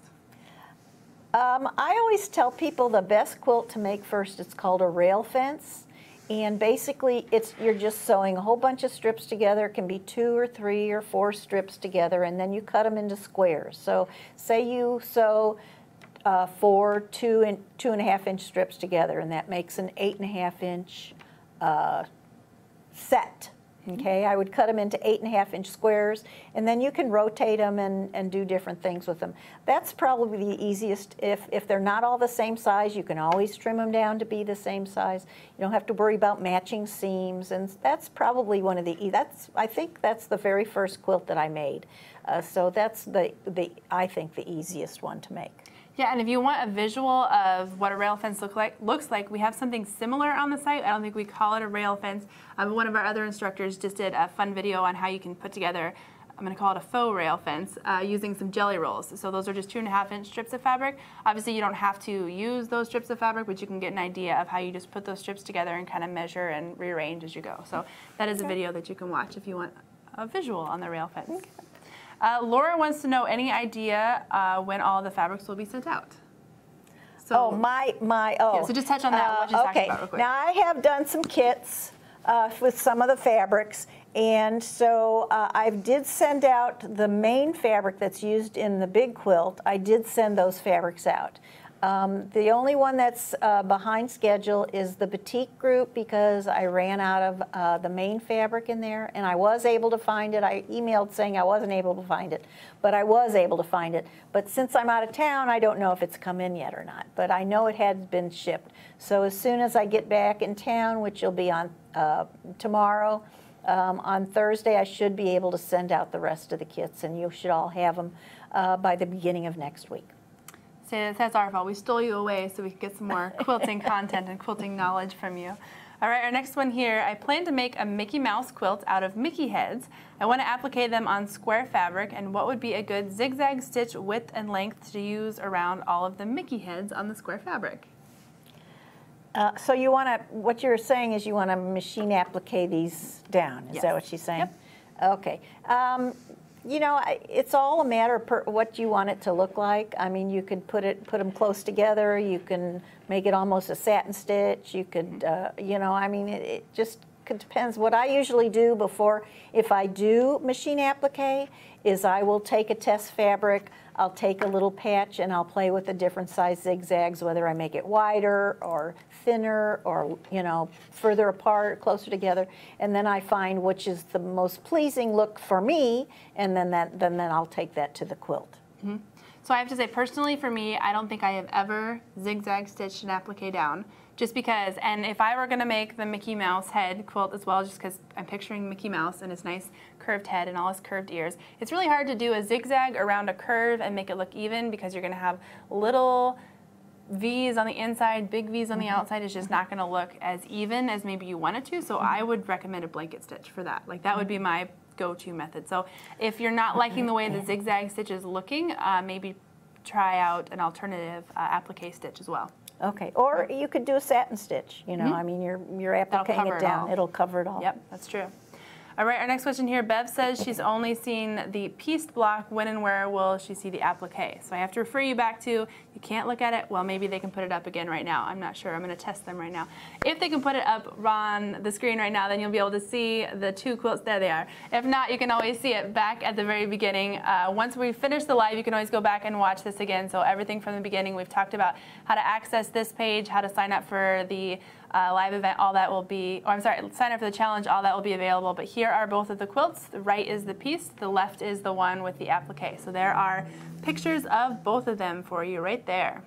Um, I always tell people the best quilt to make first is called a rail fence. And basically, it's you're just sewing a whole bunch of strips together. It can be two or three or four strips together, and then you cut them into squares. So, say you sew uh, four two and two and a half inch strips together, and that makes an eight and a half inch uh, set. Okay, I would cut them into eight and a half inch squares, and then you can rotate them and, and do different things with them. That's probably the easiest. If, if they're not all the same size, you can always trim them down to be the same size. You don't have to worry about matching seams, and that's probably one of the, that's, I think that's the very first quilt that I made. Uh, so that's the, the, I think the easiest one to make. Yeah, and if you want a visual of what a rail fence look like, looks like, we have something similar on the site. I don't think we call it a rail fence. Um, one of our other instructors just did a fun video on how you can put together, I'm going to call it a faux rail fence, uh, using some jelly rolls. So those are just two and a half inch strips of fabric. Obviously, you don't have to use those strips of fabric, but you can get an idea of how you just put those strips together and kind of measure and rearrange as you go. So that is a video that you can watch if you want a visual on the rail fence. Uh, Laura wants to know any idea uh, when all the fabrics will be sent out. So, oh, my, my, oh. Yeah, so just touch on that, uh, okay. about real quick. Now, I have done some kits uh, with some of the fabrics, and so uh, I did send out the main fabric that's used in the big quilt. I did send those fabrics out. Um, the only one that's uh, behind schedule is the batik group because I ran out of uh, the main fabric in there and I was able to find it. I emailed saying I wasn't able to find it, but I was able to find it. But since I'm out of town, I don't know if it's come in yet or not, but I know it had been shipped. So as soon as I get back in town, which will be on uh, tomorrow, um, on Thursday, I should be able to send out the rest of the kits and you should all have them uh, by the beginning of next week say that's our fault. We stole you away so we could get some more quilting content and quilting knowledge from you. All right, our next one here. I plan to make a Mickey Mouse quilt out of Mickey heads. I want to applique them on square fabric, and what would be a good zigzag stitch width and length to use around all of the Mickey heads on the square fabric? Uh, so you want to, what you're saying is you want to machine applique these down. Is yes. that what she's saying? Yep. Okay. Um, you know, it's all a matter of what you want it to look like. I mean, you could put it, put them close together. You can make it almost a satin stitch. You could, uh, you know, I mean, it, it just depends. What I usually do before, if I do machine applique, is I will take a test fabric, I'll take a little patch and I'll play with the different size zigzags, whether I make it wider or thinner or, you know, further apart, closer together. And then I find which is the most pleasing look for me, and then, that, then, then I'll take that to the quilt. Mm -hmm. So I have to say, personally, for me, I don't think I have ever zigzag stitched an applique down just because, and if I were gonna make the Mickey Mouse head quilt as well, just because I'm picturing Mickey Mouse and his nice curved head and all his curved ears, it's really hard to do a zigzag around a curve and make it look even because you're gonna have little V's on the inside, big V's on the mm-hmm. outside is just not gonna look as even as maybe you want it to. So. I would recommend a blanket stitch for that. Like that would be mm-hmm. my go-to method. So if you're not liking the way the zigzag stitch is looking, uh, maybe try out an alternative uh, applique stitch as well. Okay, or you could do a satin stitch, you know, mm -hmm. I mean, you're, you're appliquing it down, it it'll cover it all. Yep, that's true. All right, our next question here. Bev says she's only seen the pieced block. When and where will she see the applique? So I have to refer you back to, you can't look at it. Well, maybe they can put it up again right now. I'm not sure. I'm going to test them right now. If they can put it up on the screen right now, then you'll be able to see the two quilts. There they are. If not, you can always see it back at the very beginning. Uh, once we finish the live, you can always go back and watch this again. So everything from the beginning, we've talked about how to access this page, how to sign up for the uh, live event, all that will be, or I'm sorry, sign up for the challenge, all that will be available. But here are both of the quilts. The right is the piece, the left is the one with the applique. So there are pictures of both of them for you right there.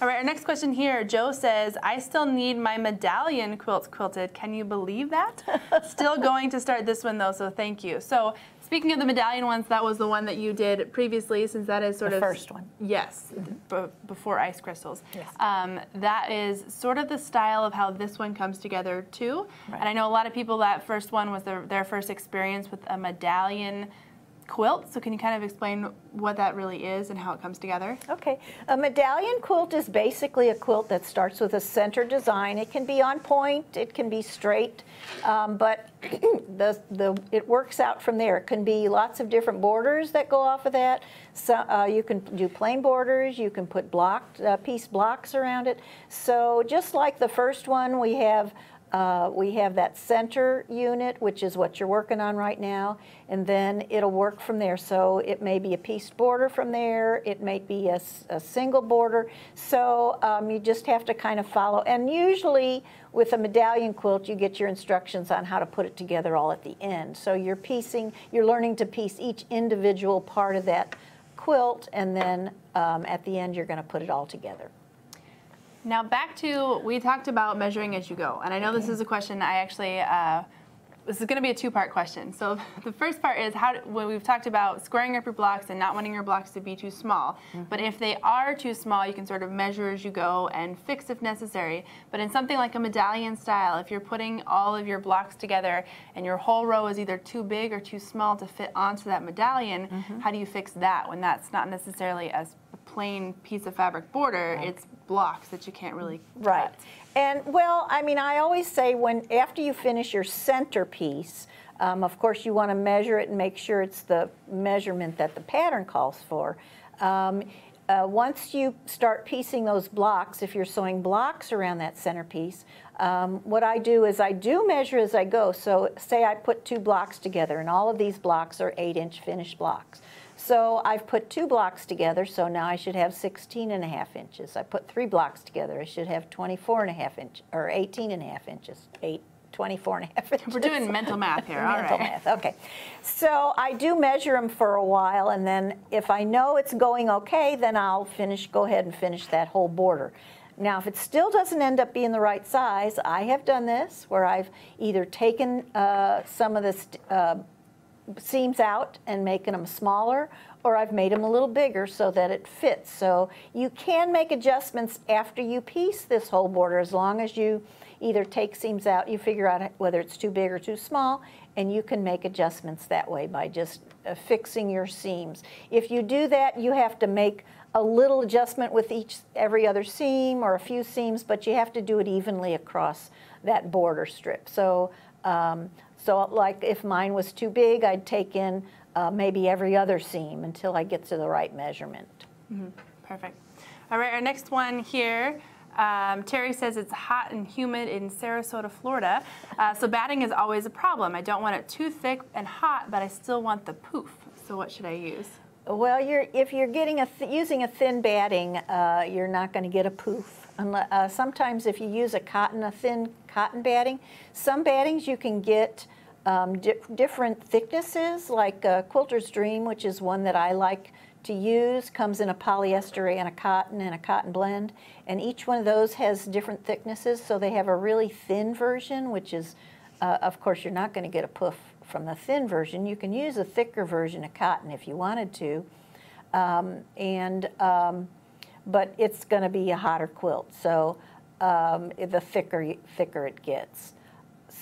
All right, our next question here. Joe says, I still need my medallion quilts quilted. Can you believe that? still going to start this one though, so thank you. So Speaking of the medallion ones, that was the one that you did previously, since that is sort the of first one. Yes, mm-hmm. before ice crystals. Yes. Um, that is sort of the style of how this one comes together too. Right. And I know a lot of people that first one was their, their first experience with a medallion quilt. So can you kind of explain what that really is and how it comes together? Okay. A medallion quilt is basically a quilt that starts with a center design. It can be on point, it can be straight, um, but the, the, it works out from there. It can be lots of different borders that go off of that. So, uh, you can do plain borders, you can put blocked, uh, piece blocks around it. So just like the first one, we have uh, we have that center unit, which is what you're working on right now, and then it'll work from there. So it may be a pieced border from there, it may be a, a single border. So um, you just have to kind of follow. And usually with a medallion quilt, you get your instructions on how to put it together all at the end. So you're piecing, you're learning to piece each individual part of that quilt, and then um, at the end, you're going to put it all together. Now back to, we talked about measuring as you go. And I know this is a question I actually, uh, this is going to be a two-part question. So the first part is how, when we've talked about squaring up your blocks and not wanting your blocks to be too small. Mm -hmm. But if they are too small, you can sort of measure as you go and fix if necessary. But in something like a medallion style, if you're putting all of your blocks together and your whole row is either too big or too small to fit onto that medallion, mm -hmm. how do you fix that when that's not necessarily as plain piece of fabric border, right. it's blocks that you can't really cut. Right. And well, I mean, I always say when after you finish your centerpiece, Um, Of course, you want to measure it and make sure it's the measurement that the pattern calls for. Um, uh, Once you start piecing those blocks, if you're sewing blocks around that centerpiece, um, what I do is I do measure as I go. So say I put two blocks together, and all of these blocks are eight-inch finished blocks. So I've put two blocks together, so now I should have 16 and a half inches. I put three blocks together, I should have 24 and a half inch, or 18 and a half inches, eight, 24 and a half inches. We're doing mental math here. All Mental right. math, okay. So I do measure them for a while, and then if I know it's going okay, then I'll finish, go ahead and finish that whole border. Now, if it still doesn't end up being the right size, I have done this, where I've either taken uh, some of the uh, seams out and making them smaller, or I've made them a little bigger so that it fits. So you can make adjustments after you piece this whole border as long as you either take seams out, you figure out whether it's too big or too small, and you can make adjustments that way by just uh, fixing your seams. If you do that, you have to make a little adjustment with each every other seam or a few seams, but you have to do it evenly across that border strip. So um, so like if mine was too big, I'd take in uh, maybe every other seam until I get to the right measurement. Perfect. All right, our next one here. Um, Terry says it's hot and humid in Sarasota, Florida. Uh, so batting is always a problem. I don't want it too thick and hot, but I still want the poof. So what should I use? Well, you're, if you're getting a th- using a thin batting, uh, you're not going to get a poof. Unle- uh, sometimes if you use a cotton, a thin cotton batting, some battings you can get um, di- different thicknesses, like uh, Quilter's Dream, which is one that I like to use, comes in a polyester and a cotton and a cotton blend, and each one of those has different thicknesses. So they have a really thin version, which is, uh, of course, you're not going to get a puff from the thin version. You can use a thicker version of cotton if you wanted to, um, and um, but it's going to be a hotter quilt. So um, the thicker thicker it gets.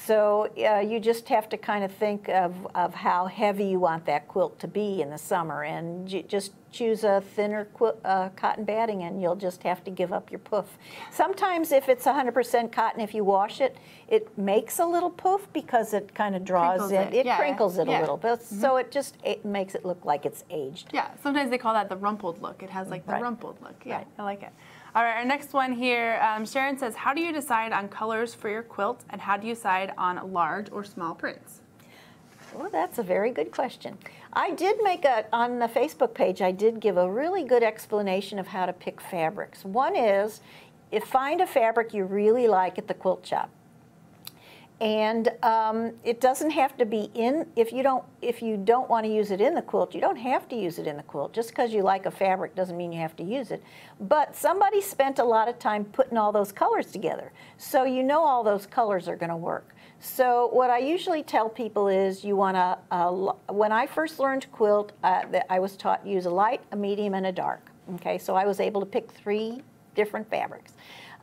So uh, you just have to kind of think of, of how heavy you want that quilt to be in the summer, and ju- just choose a thinner quilt, uh, cotton batting, and you'll just have to give up your poof. Sometimes, if it's 100% cotton, if you wash it, it makes a little poof because it kind of draws in, it, yeah, crinkles it yeah. A little bit, so it just it makes it look like it's aged. Yeah, sometimes they call that the rumpled look. It has like the Right. rumpled look. Yeah, Right. I like it. All right, our next one here. Um, Sharon says, "How do you decide on colors for your quilt, and how do you decide on large or small prints?" Well, that's a very good question. I did make a, on the Facebook page, I did give a really good explanation of how to pick fabrics. One is, if find a fabric you really like at the quilt shop. And um, it doesn't have to be in, if you don't, if you don't want to use it in the quilt, you don't have to use it in the quilt. Just because you like a fabric doesn't mean you have to use it. But somebody spent a lot of time putting all those colors together. So you know all those colors are going to work. So what I usually tell people is you want to, uh, when I first learned quilt, uh, that I was taught use a light, a medium, and a dark. Okay, so I was able to pick three different fabrics.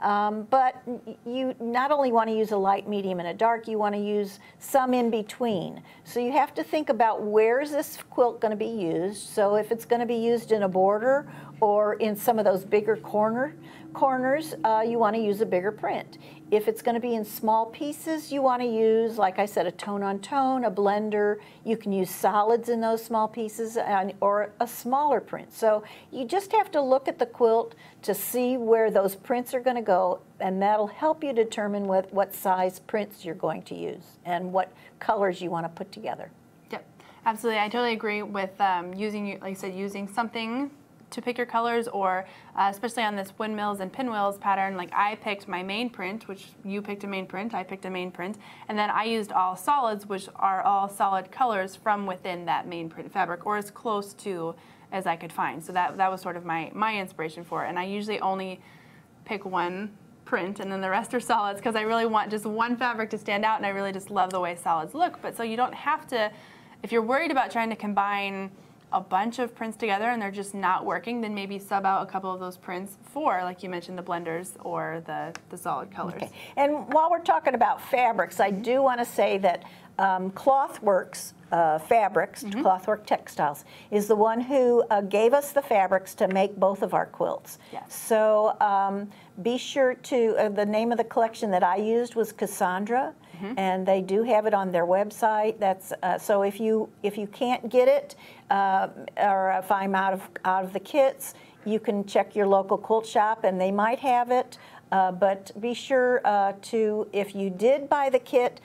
Um, but you not only want to use a light, medium, and a dark, you want to use some in between. So you have to think about where is this quilt going to be used. So if it's going to be used in a border or in some of those bigger corner corners, uh, you want to use a bigger print. If it's going to be in small pieces, you want to use, like I said, a tone on tone, a blender. You can use solids in those small pieces and, or a smaller print. So you just have to look at the quilt to see where those prints are going to go, and that'll help you determine what, what size prints you're going to use and what colors you want to put together. Yep, absolutely. I totally agree with um, using, like you said, using something to pick your colors, or uh, especially on this windmills and pinwheels pattern. Like I picked my main print, which you picked a main print, I picked a main print, and then I used all solids, which are all solid colors from within that main print fabric, or as close to as I could find. So that that was sort of my my inspiration for it. And I usually only pick one print and then the rest are solids because I really want just one fabric to stand out and I really just love the way solids look. But so you don't have to, if you're worried about trying to combine a bunch of prints together and they're just not working, then maybe sub out a couple of those prints for, like you mentioned, the blenders or the, the solid colors. Okay. And while we're talking about fabrics, I do want to say that um, Clothworks uh, Fabrics, Clothwork Textiles, is the one who uh, gave us the fabrics to make both of our quilts. Yes. So um, be sure to, uh, the name of the collection that I used was Cassandra, and they do have it on their website. That's uh, so if you if you can't get it, uh, or if I'm out of out of the kits, you can check your local quilt shop, and they might have it. Uh, but be sure uh, to if you did buy the kit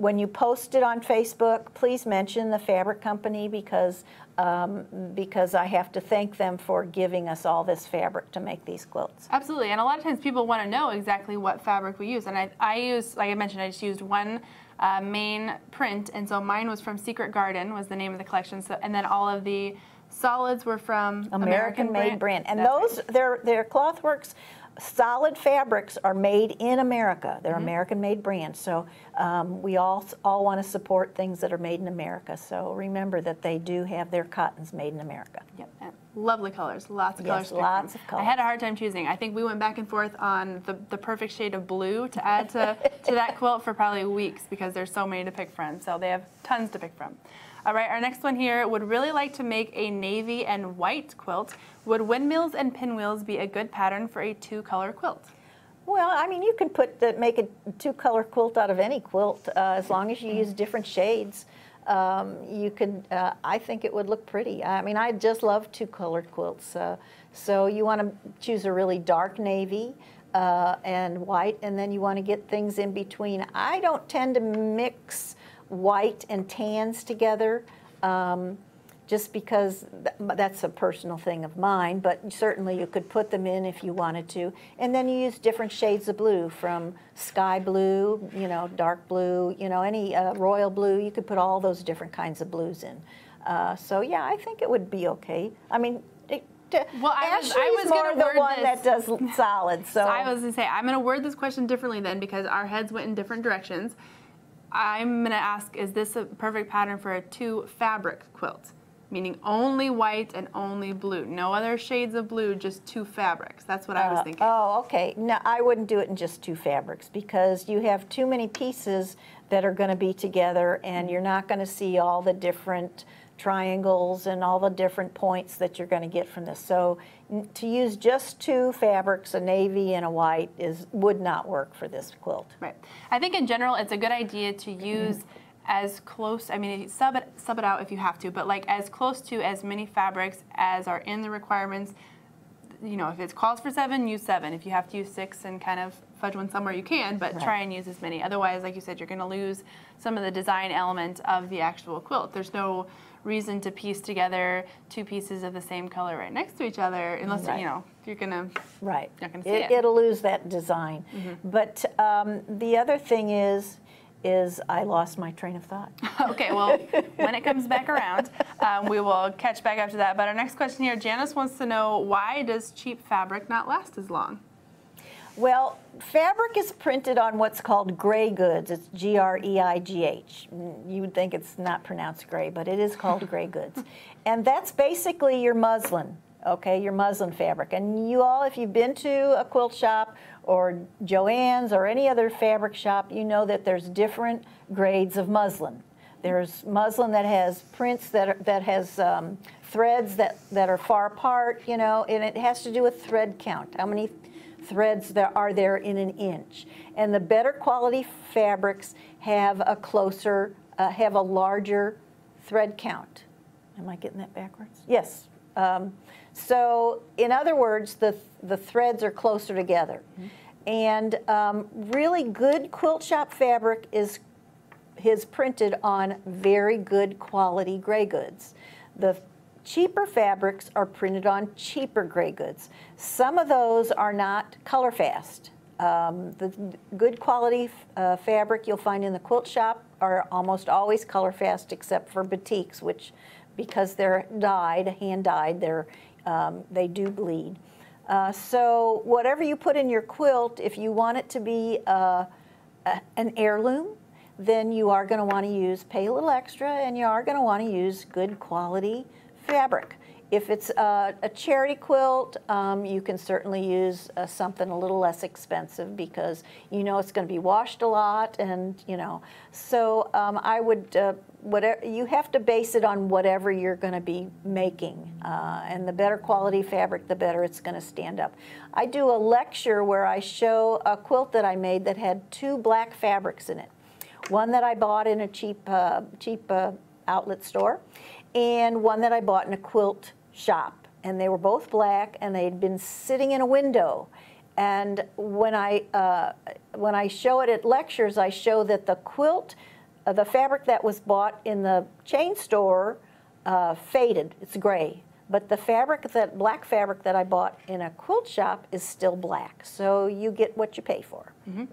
when you post it on Facebook, please mention the fabric company because um, because I have to thank them for giving us all this fabric to make these quilts. Absolutely, and a lot of times people want to know exactly what fabric we use. And I, I use, like I mentioned, I just used one uh, main print, and so mine was from Secret Garden, was the name of the collection. So, and then all of the solids were from American made brand. And That's those, right. their, their Clothworks solid fabrics are made in America. They're Mm-hmm. American made brands. So um, we all, all want to support things that are made in America. So remember that they do have their cottons made in America. Yep, lovely colors, lots of Yes, colors. lots of colors. I had a hard time choosing. I think we went back and forth on the, the perfect shade of blue to add to, to that quilt for probably weeks because there's so many to pick from. So they have tons to pick from. All right, our next one here would really like to make a navy and white quilt. Would windmills and pinwheels be a good pattern for a two-color quilt? Well, I mean, you can put the, make a two-color quilt out of any quilt uh, as long as you use different shades. Um, you can. Uh, I think it would look pretty. I mean, I just love two-colored quilts. Uh, so you want to choose a really dark navy uh, and white, and then you want to get things in between. I don't tend to mix white and tans together. Um, just because th- that's a personal thing of mine, but certainly you could put them in if you wanted to. And then you use different shades of blue from sky blue, you know, dark blue, you know, any uh, royal blue. You could put all those different kinds of blues in. Uh, so yeah, I think it would be okay. I mean, it, Well, I was- I was more the one this- that does solids. So, So I was gonna say I'm gonna word this question differently then because our heads went in different directions. I'm gonna ask: Is this a perfect pattern for a two fabric quilt, meaning only white and only blue, no other shades of blue, just two fabrics? That's what I was Uh, thinking. Oh, okay. No, I wouldn't do it in just two fabrics because you have too many pieces that are going to be together and you're not going to see all the different triangles and all the different points that you're going to get from this. So to use just two fabrics, a navy and a white, is would not work for this quilt. Right. I think in general, it's a good idea to use as close. I mean, sub it sub it out if you have to, but like as close to as many fabrics as are in the requirements. You know, if it calls for seven, use seven. If you have to use six and kind of fudge one somewhere, you can, but Right. try and use as many. Otherwise, like you said, you're going to lose some of the design element of the actual quilt. There's no reason to piece together two pieces of the same color right next to each other unless Right. you know you're going to Right. Not gonna see It, it. it'll lose that design. But um, the other thing is, is I lost my train of thought. Okay, well, when it comes back around, um, we will catch back after that. But our next question here, Janice wants to know why does cheap fabric not last as long? Well, fabric is printed on what's called gray goods. It's G R E I G H. You would think it's not pronounced gray, but it is called gray goods. And that's basically your muslin, okay, your muslin fabric. And you all, if you've been to a quilt shop or Joann's or any other fabric shop, you know that there's different grades of muslin. There's muslin that has prints that are, that has um, threads that, that are far apart, you know, and it has to do with thread count. How many threads that are there in an inch? And the better quality fabrics have a closer, uh, have a larger thread count. Am I getting that backwards? Yes. Um, so, in other words, the the threads are closer together. And um, really good quilt shop fabric is is printed on very good quality gray goods. The cheaper fabrics are printed on cheaper gray goods. Some of those are not color fast. Um, the good quality uh, fabric you'll find in the quilt shop are almost always color fast except for batiks, which because they're dyed, hand dyed, they're, um, they do bleed. Uh, so whatever you put in your quilt, if you want it to be uh, a, an heirloom, then you are going to want to use, pay a little extra, and you are going to want to use good quality fabric. If it's uh, a charity quilt, um, you can certainly use uh, something a little less expensive because you know it's going to be washed a lot, and you know. So um, I would, uh, whatever you have to base it on whatever you're going to be making, uh, and the better quality fabric, the better it's going to stand up. I do a lecture where I show a quilt that I made that had two black fabrics in it. One that I bought in a cheap, uh, cheap uh, outlet store, and one that I bought in a quilt shop. And they were both black, and they'd been sitting in a window. And when I, uh, when I show it at lectures, I show that the quilt, uh, the fabric that was bought in the chain store, uh, faded. It's gray. But the fabric, that black fabric that I bought in a quilt shop is still black. So you get what you pay for. Mm -hmm.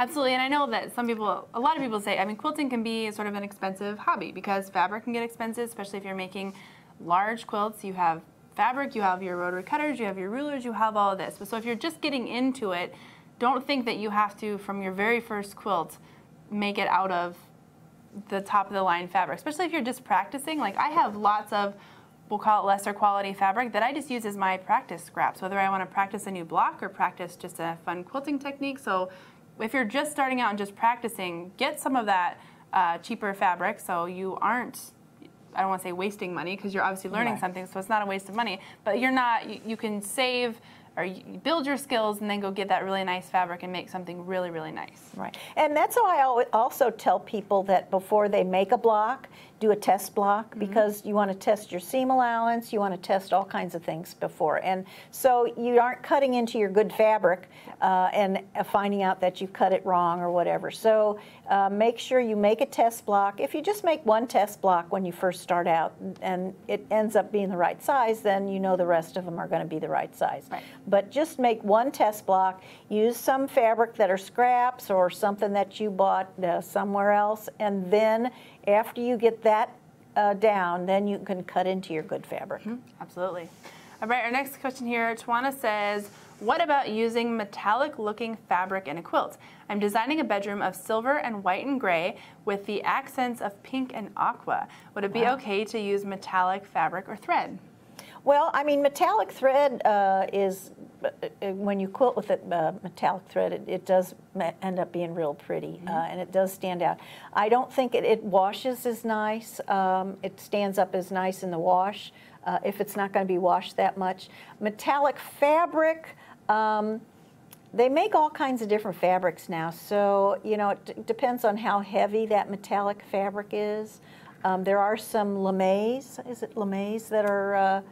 Absolutely, and I know that some people, a lot of people say, I mean, quilting can be sort of an expensive hobby because fabric can get expensive, especially if you're making large quilts. You have fabric, you have your rotary cutters, you have your rulers, you have all of this. But so if you're just getting into it, don't think that you have to, from your very first quilt, make it out of the top of the line fabric, especially if you're just practicing. Like I have lots of, we'll call it lesser quality fabric that I just use as my practice scraps, whether I want to practice a new block or practice just a fun quilting technique. So if you're just starting out and just practicing, get some of that uh, cheaper fabric so you aren't I don't want to say wasting money because you're obviously learning right. something, so it's not a waste of money. But you're not. You, you can save or you build your skills and then go get that really nice fabric and make something really, really nice. Right. And that's why I also tell people that before they make a block, do a test block mm -hmm. because you want to test your seam allowance, you want to test all kinds of things before. And so you aren't cutting into your good fabric uh, and finding out that you cut it wrong or whatever. So uh, make sure you make a test block. If you just make one test block when you first start out and it ends up being the right size, then you know the rest of them are going to be the right size. Right. But just make one test block, use some fabric that are scraps or something that you bought uh, somewhere else, and then after you get that uh, down, then you can cut into your good fabric. Mm -hmm. Absolutely. All right, our next question here, Tawana says, what about using metallic looking fabric in a quilt? I'm designing a bedroom of silver and white and gray with the accents of pink and aqua. Would it be wow. okay to use metallic fabric or thread? Well, I mean, metallic thread uh, is uh, when you quilt with it uh, metallic thread, it, it, does end up being real pretty, mm -hmm. uh, and it does stand out. I don't think it, it washes as nice. Um, it stands up as nice in the wash uh, if it's not going to be washed that much. Metallic fabric. Um, they make all kinds of different fabrics now, so you know it depends on how heavy that metallic fabric is. Um, there are some lamés, is it lamés that are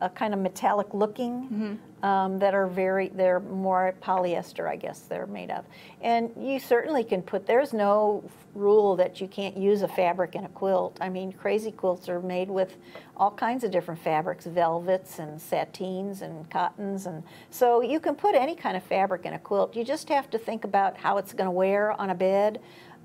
a kind of metallic looking mm -hmm. um, that are very, they're more polyester, I guess they're made of. And you certainly can put, there's no rule that you can't use a fabric in a quilt. I mean, crazy quilts are made with all kinds of different fabrics, velvets and satines and cottons. And so you can put any kind of fabric in a quilt. You just have to think about how it's going to wear on a bed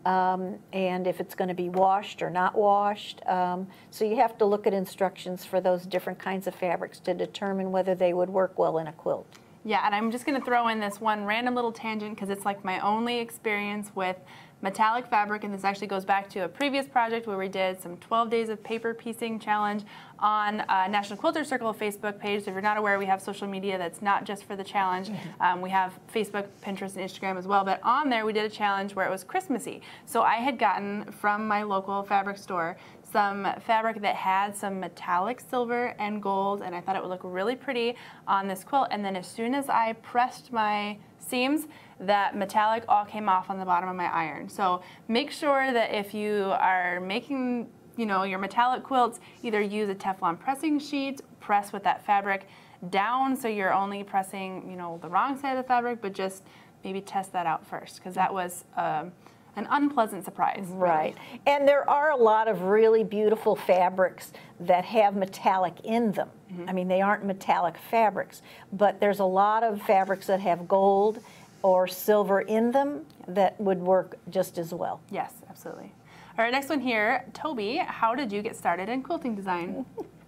um, and if it's going to be washed or not washed. Um, so you have to look at instructions for those different kinds of fabrics to determine whether they would work well in a quilt. Yeah, and I'm just going to throw in this one random little tangent because it's like my only experience with metallic fabric, and this actually goes back to a previous project where we did some 12 days of paper piecing challenge on uh, National Quilter Circle Facebook page. So if you're not aware, we have social media that's not just for the challenge. Um, we have Facebook, Pinterest, and Instagram as well. But on there, we did a challenge where it was Christmassy. So I had gotten from my local fabric store some fabric that had some metallic silver and gold, and I thought it would look really pretty on this quilt. And then as soon as I pressed my seams, that metallic all came off on the bottom of my iron. So make sure that if you are making you know, your metallic quilts, either use a Teflon pressing sheet, press with that fabric down so you're only pressing, you know, the wrong side of the fabric, but just maybe test that out first because that was um, an unpleasant surprise. Right. And there are a lot of really beautiful fabrics that have metallic in them. Mm -hmm. I mean, they aren't metallic fabrics, but there's a lot of fabrics that have gold or silver in them that would work just as well. Yes, absolutely. All right, next one here. Toby, how did you get started in quilting design?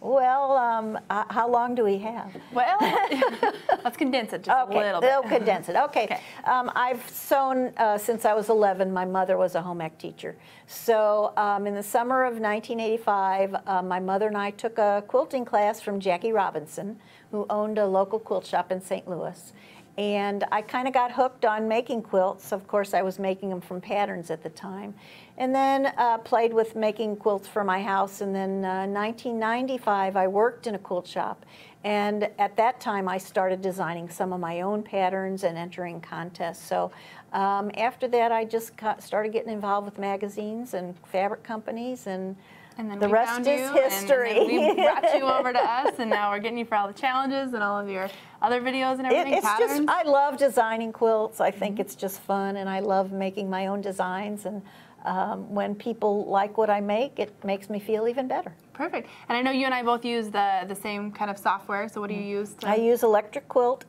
Well, um, uh, how long do we have? Well, let's condense it just okay. a little bit. They'll condense it. Okay. Okay. Um, I've sewn uh, since I was 11. My mother was a home ec teacher. So um, in the summer of 1985, uh, my mother and I took a quilting class from Jackie Robinson, who owned a local quilt shop in St. Louis. And I kind of got hooked on making quilts. Of course, I was making them from patterns at the time. And then uh, played with making quilts for my house. And then uh, 1995, I worked in a quilt shop. And at that time, I started designing some of my own patterns and entering contests. So um, after that, I just started getting involved with magazines and fabric companies. And And then the rest is and- history. And, then we brought you over to us, and now we're getting you for all the challenges and all of your other videos and It, everything. it's patterns. just, I love designing quilts. I think it's just fun, and I love making my own designs. And um, when people like what I make, it makes me feel even better. Perfect. And I know you and I both use the the same kind of software. So what do you use? To, Mm. I use Electric Quilt,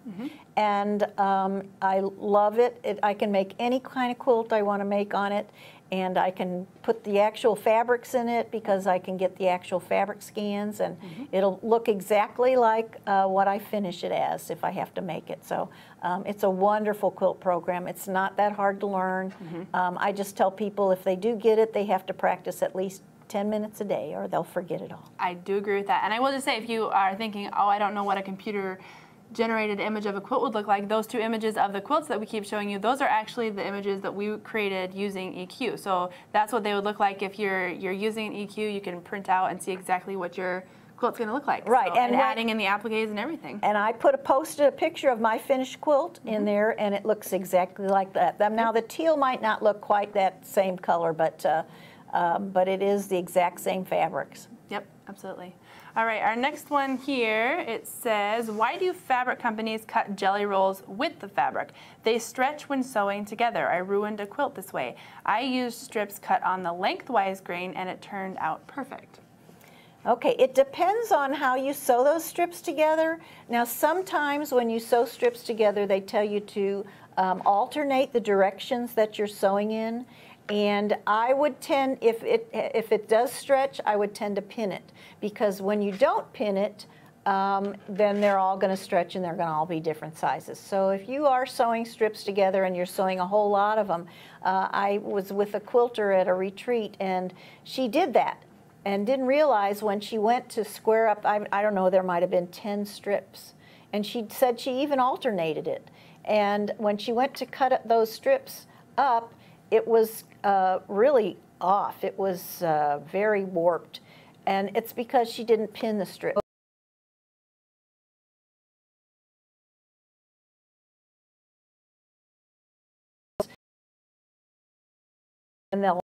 and um, I love it. it. I can make any kind of quilt I want to make on it, and I can put the actual fabrics in it because I can get the actual fabric scans, and it'll look exactly like uh, what I finish it as if I have to make it. So um, it's a wonderful quilt program. It's not that hard to learn. Um, I just tell people if they do get it, they have to practice at least 10 minutes a day, or they'll forget it all. I do agree with that. And I will just say, if you are thinking, oh, I don't know what a computer generated image of a quilt would look like, those two images of the quilts that we keep showing you, those are actually the images that we created using EQ. So that's what they would look like if you're you're using an EQ. You can print out and see exactly what your quilt's going to look like. Right, So- and and, adding in the appliques and everything. And I put a posted a picture of my finished quilt Mm-hmm. in there, and it looks exactly like that. Them- Now the teal might not look quite that same color, but uh, um, but it is the exact same fabrics. Yep, absolutely. All right, our next one here, it says, why do fabric companies cut jelly rolls with the fabric? They stretch when sewing together. I ruined a quilt this way. I used strips cut on the lengthwise grain and it turned out perfect. Okay, it depends on how you sew those strips together. Now, sometimes when you sew strips together, they tell you to um, alternate the directions that you're sewing in. And I would tend, if it, if it does stretch, I would tend to pin it. Because when you don't pin it, um, then they're all going to stretch and they're going to all be different sizes. So if you are sewing strips together and you're sewing a whole lot of them, uh, I was with a quilter at a retreat and she did that and didn't realize when she went to square up, I, I don't know, there might have been 10 strips. And she said she even alternated it. And when she went to cut those strips up, it was uh, really off. It was uh, very warped. And it's because she didn't pin the strip. And they'll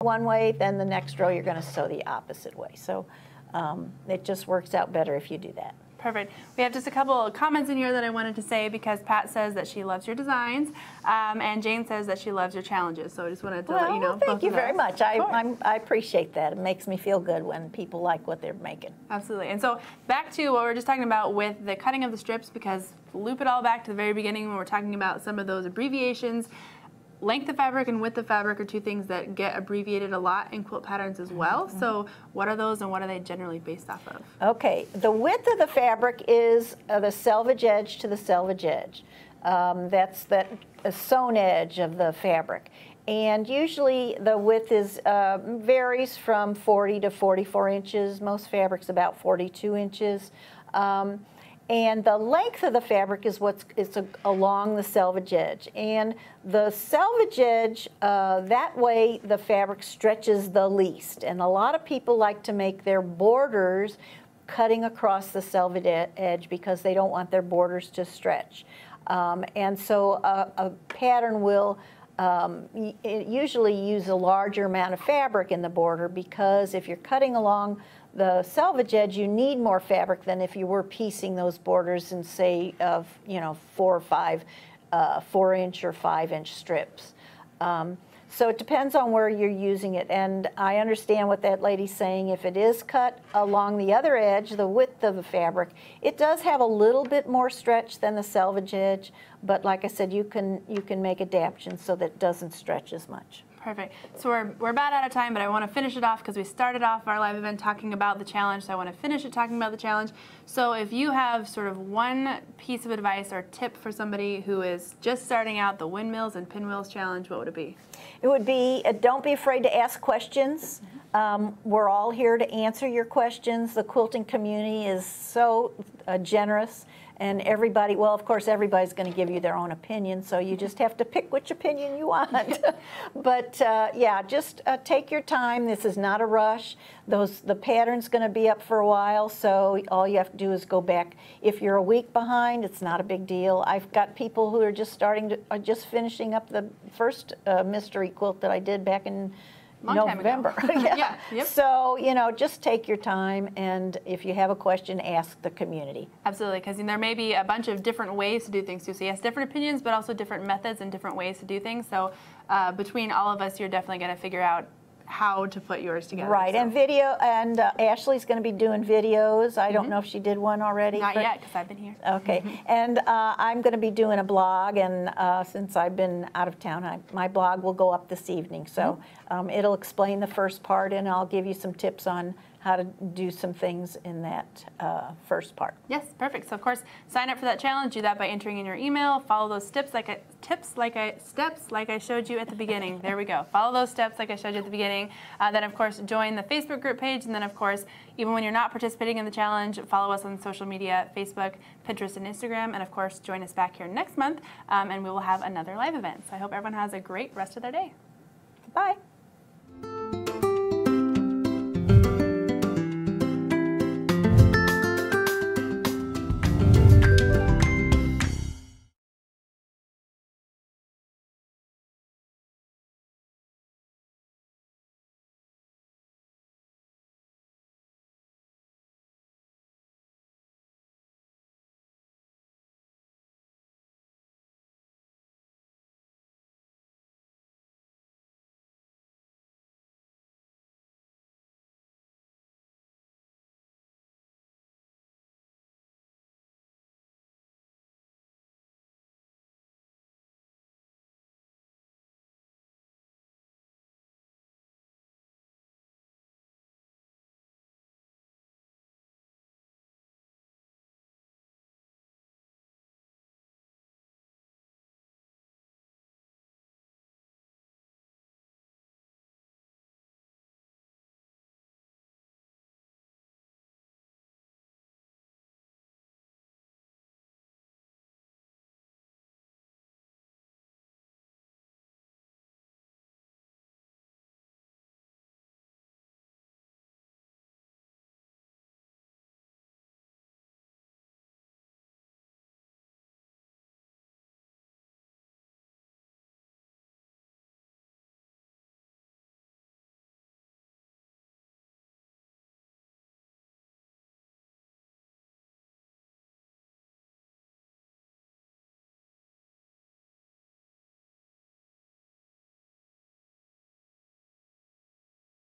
one way, then the next row you're going to sew the opposite way. So um, it just works out better if you do that. Perfect. We have just a couple of comments in here that I wanted to say because Pat says that she loves your designs, um, and Jane says that she loves your challenges. So I just wanted to Well, let you know. thank you very much. I, I'm, I appreciate that. It makes me feel good when people like what they're making. Absolutely. And so back to what we were just talking about with the cutting of the strips, because loop it all back to the very beginning when we're talking about some of those abbreviations. Length of fabric and width of fabric are two things that get abbreviated a lot in quilt patterns as well. Mm-hmm. So what are those and what are they generally based off of? Okay, the width of the fabric is uh, the selvage edge to the selvage edge. Um, that's that uh, sewn edge of the fabric. And usually the width is uh, varies from 40 to 44 inches. Most fabrics about 42 inches. Um, and the length of the fabric is what's is a, along the selvage edge. And the selvage edge, uh, that way the fabric stretches the least. And a lot of people like to make their borders cutting across the selvage edge because they don't want their borders to stretch. Um, and so a, a pattern will um, usually use a larger amount of fabric in the border because if you're cutting along the selvage edge, you need more fabric than if you were piecing those borders in, say, of you know four or five, uh, four inch or five inch strips. Um, so it depends on where you're using it, and I understand what that lady's saying. If it is cut along the other edge, the width of the fabric, it does have a little bit more stretch than the selvage edge, but like I said, you can you can make adaptations so that it doesn't stretch as much. Perfect. So we're, we're about out of time, but I want to finish it off because we started off our live event talking about the challenge. So I want to finish it talking about the challenge. So if you have sort of one piece of advice or tip for somebody who is just starting out the windmills and pinwheels challenge, what would it be? It would be, uh, don't be afraid to ask questions. Um, we're all here to answer your questions. The quilting community is so uh, generous, and everybody, well, of course, everybody's going to give you their own opinion, so you just have to pick which opinion you want. but uh, yeah, just uh, take your time. This is not a rush. Those the pattern's going to be up for a while, so all you have to do is go back. If you're a week behind, it's not a big deal. I've got people who are just starting to, are just finishing up the first uh, mystery quilt that I did back in Long time ago. November. Yeah, yep. So, you know, just take your time, and if you have a question, ask the community. Absolutely, because there may be a bunch of different ways to do things too. So yes, different opinions, but also different methods and different ways to do things. So uh, between all of us, you're definitely going to figure out how to put yours together. Right, So- and video, and uh, Ashley's going to be doing videos. I don't know if she did one already. Mm-hmm. Not but- yet, because I've been here. Okay, and uh, I'm going to be doing a blog, and uh, since I've been out of town, I, my blog will go up this evening. So um, it'll explain the first part, and I'll give you some tips on how to do some things in that uh, first part. Yes, perfect. So of course, sign up for that challenge. Do that by entering in your email. Follow those steps like I, tips like I steps like I showed you at the beginning. there we go. Follow those steps like I showed you at the beginning. Uh, then of course, join the Facebook group page, and then of course, even when you're not participating in the challenge, follow us on social media: Facebook, Pinterest, and Instagram. And of course, join us back here next month, um, and we will have another live event. So I hope everyone has a great rest of their day. Bye.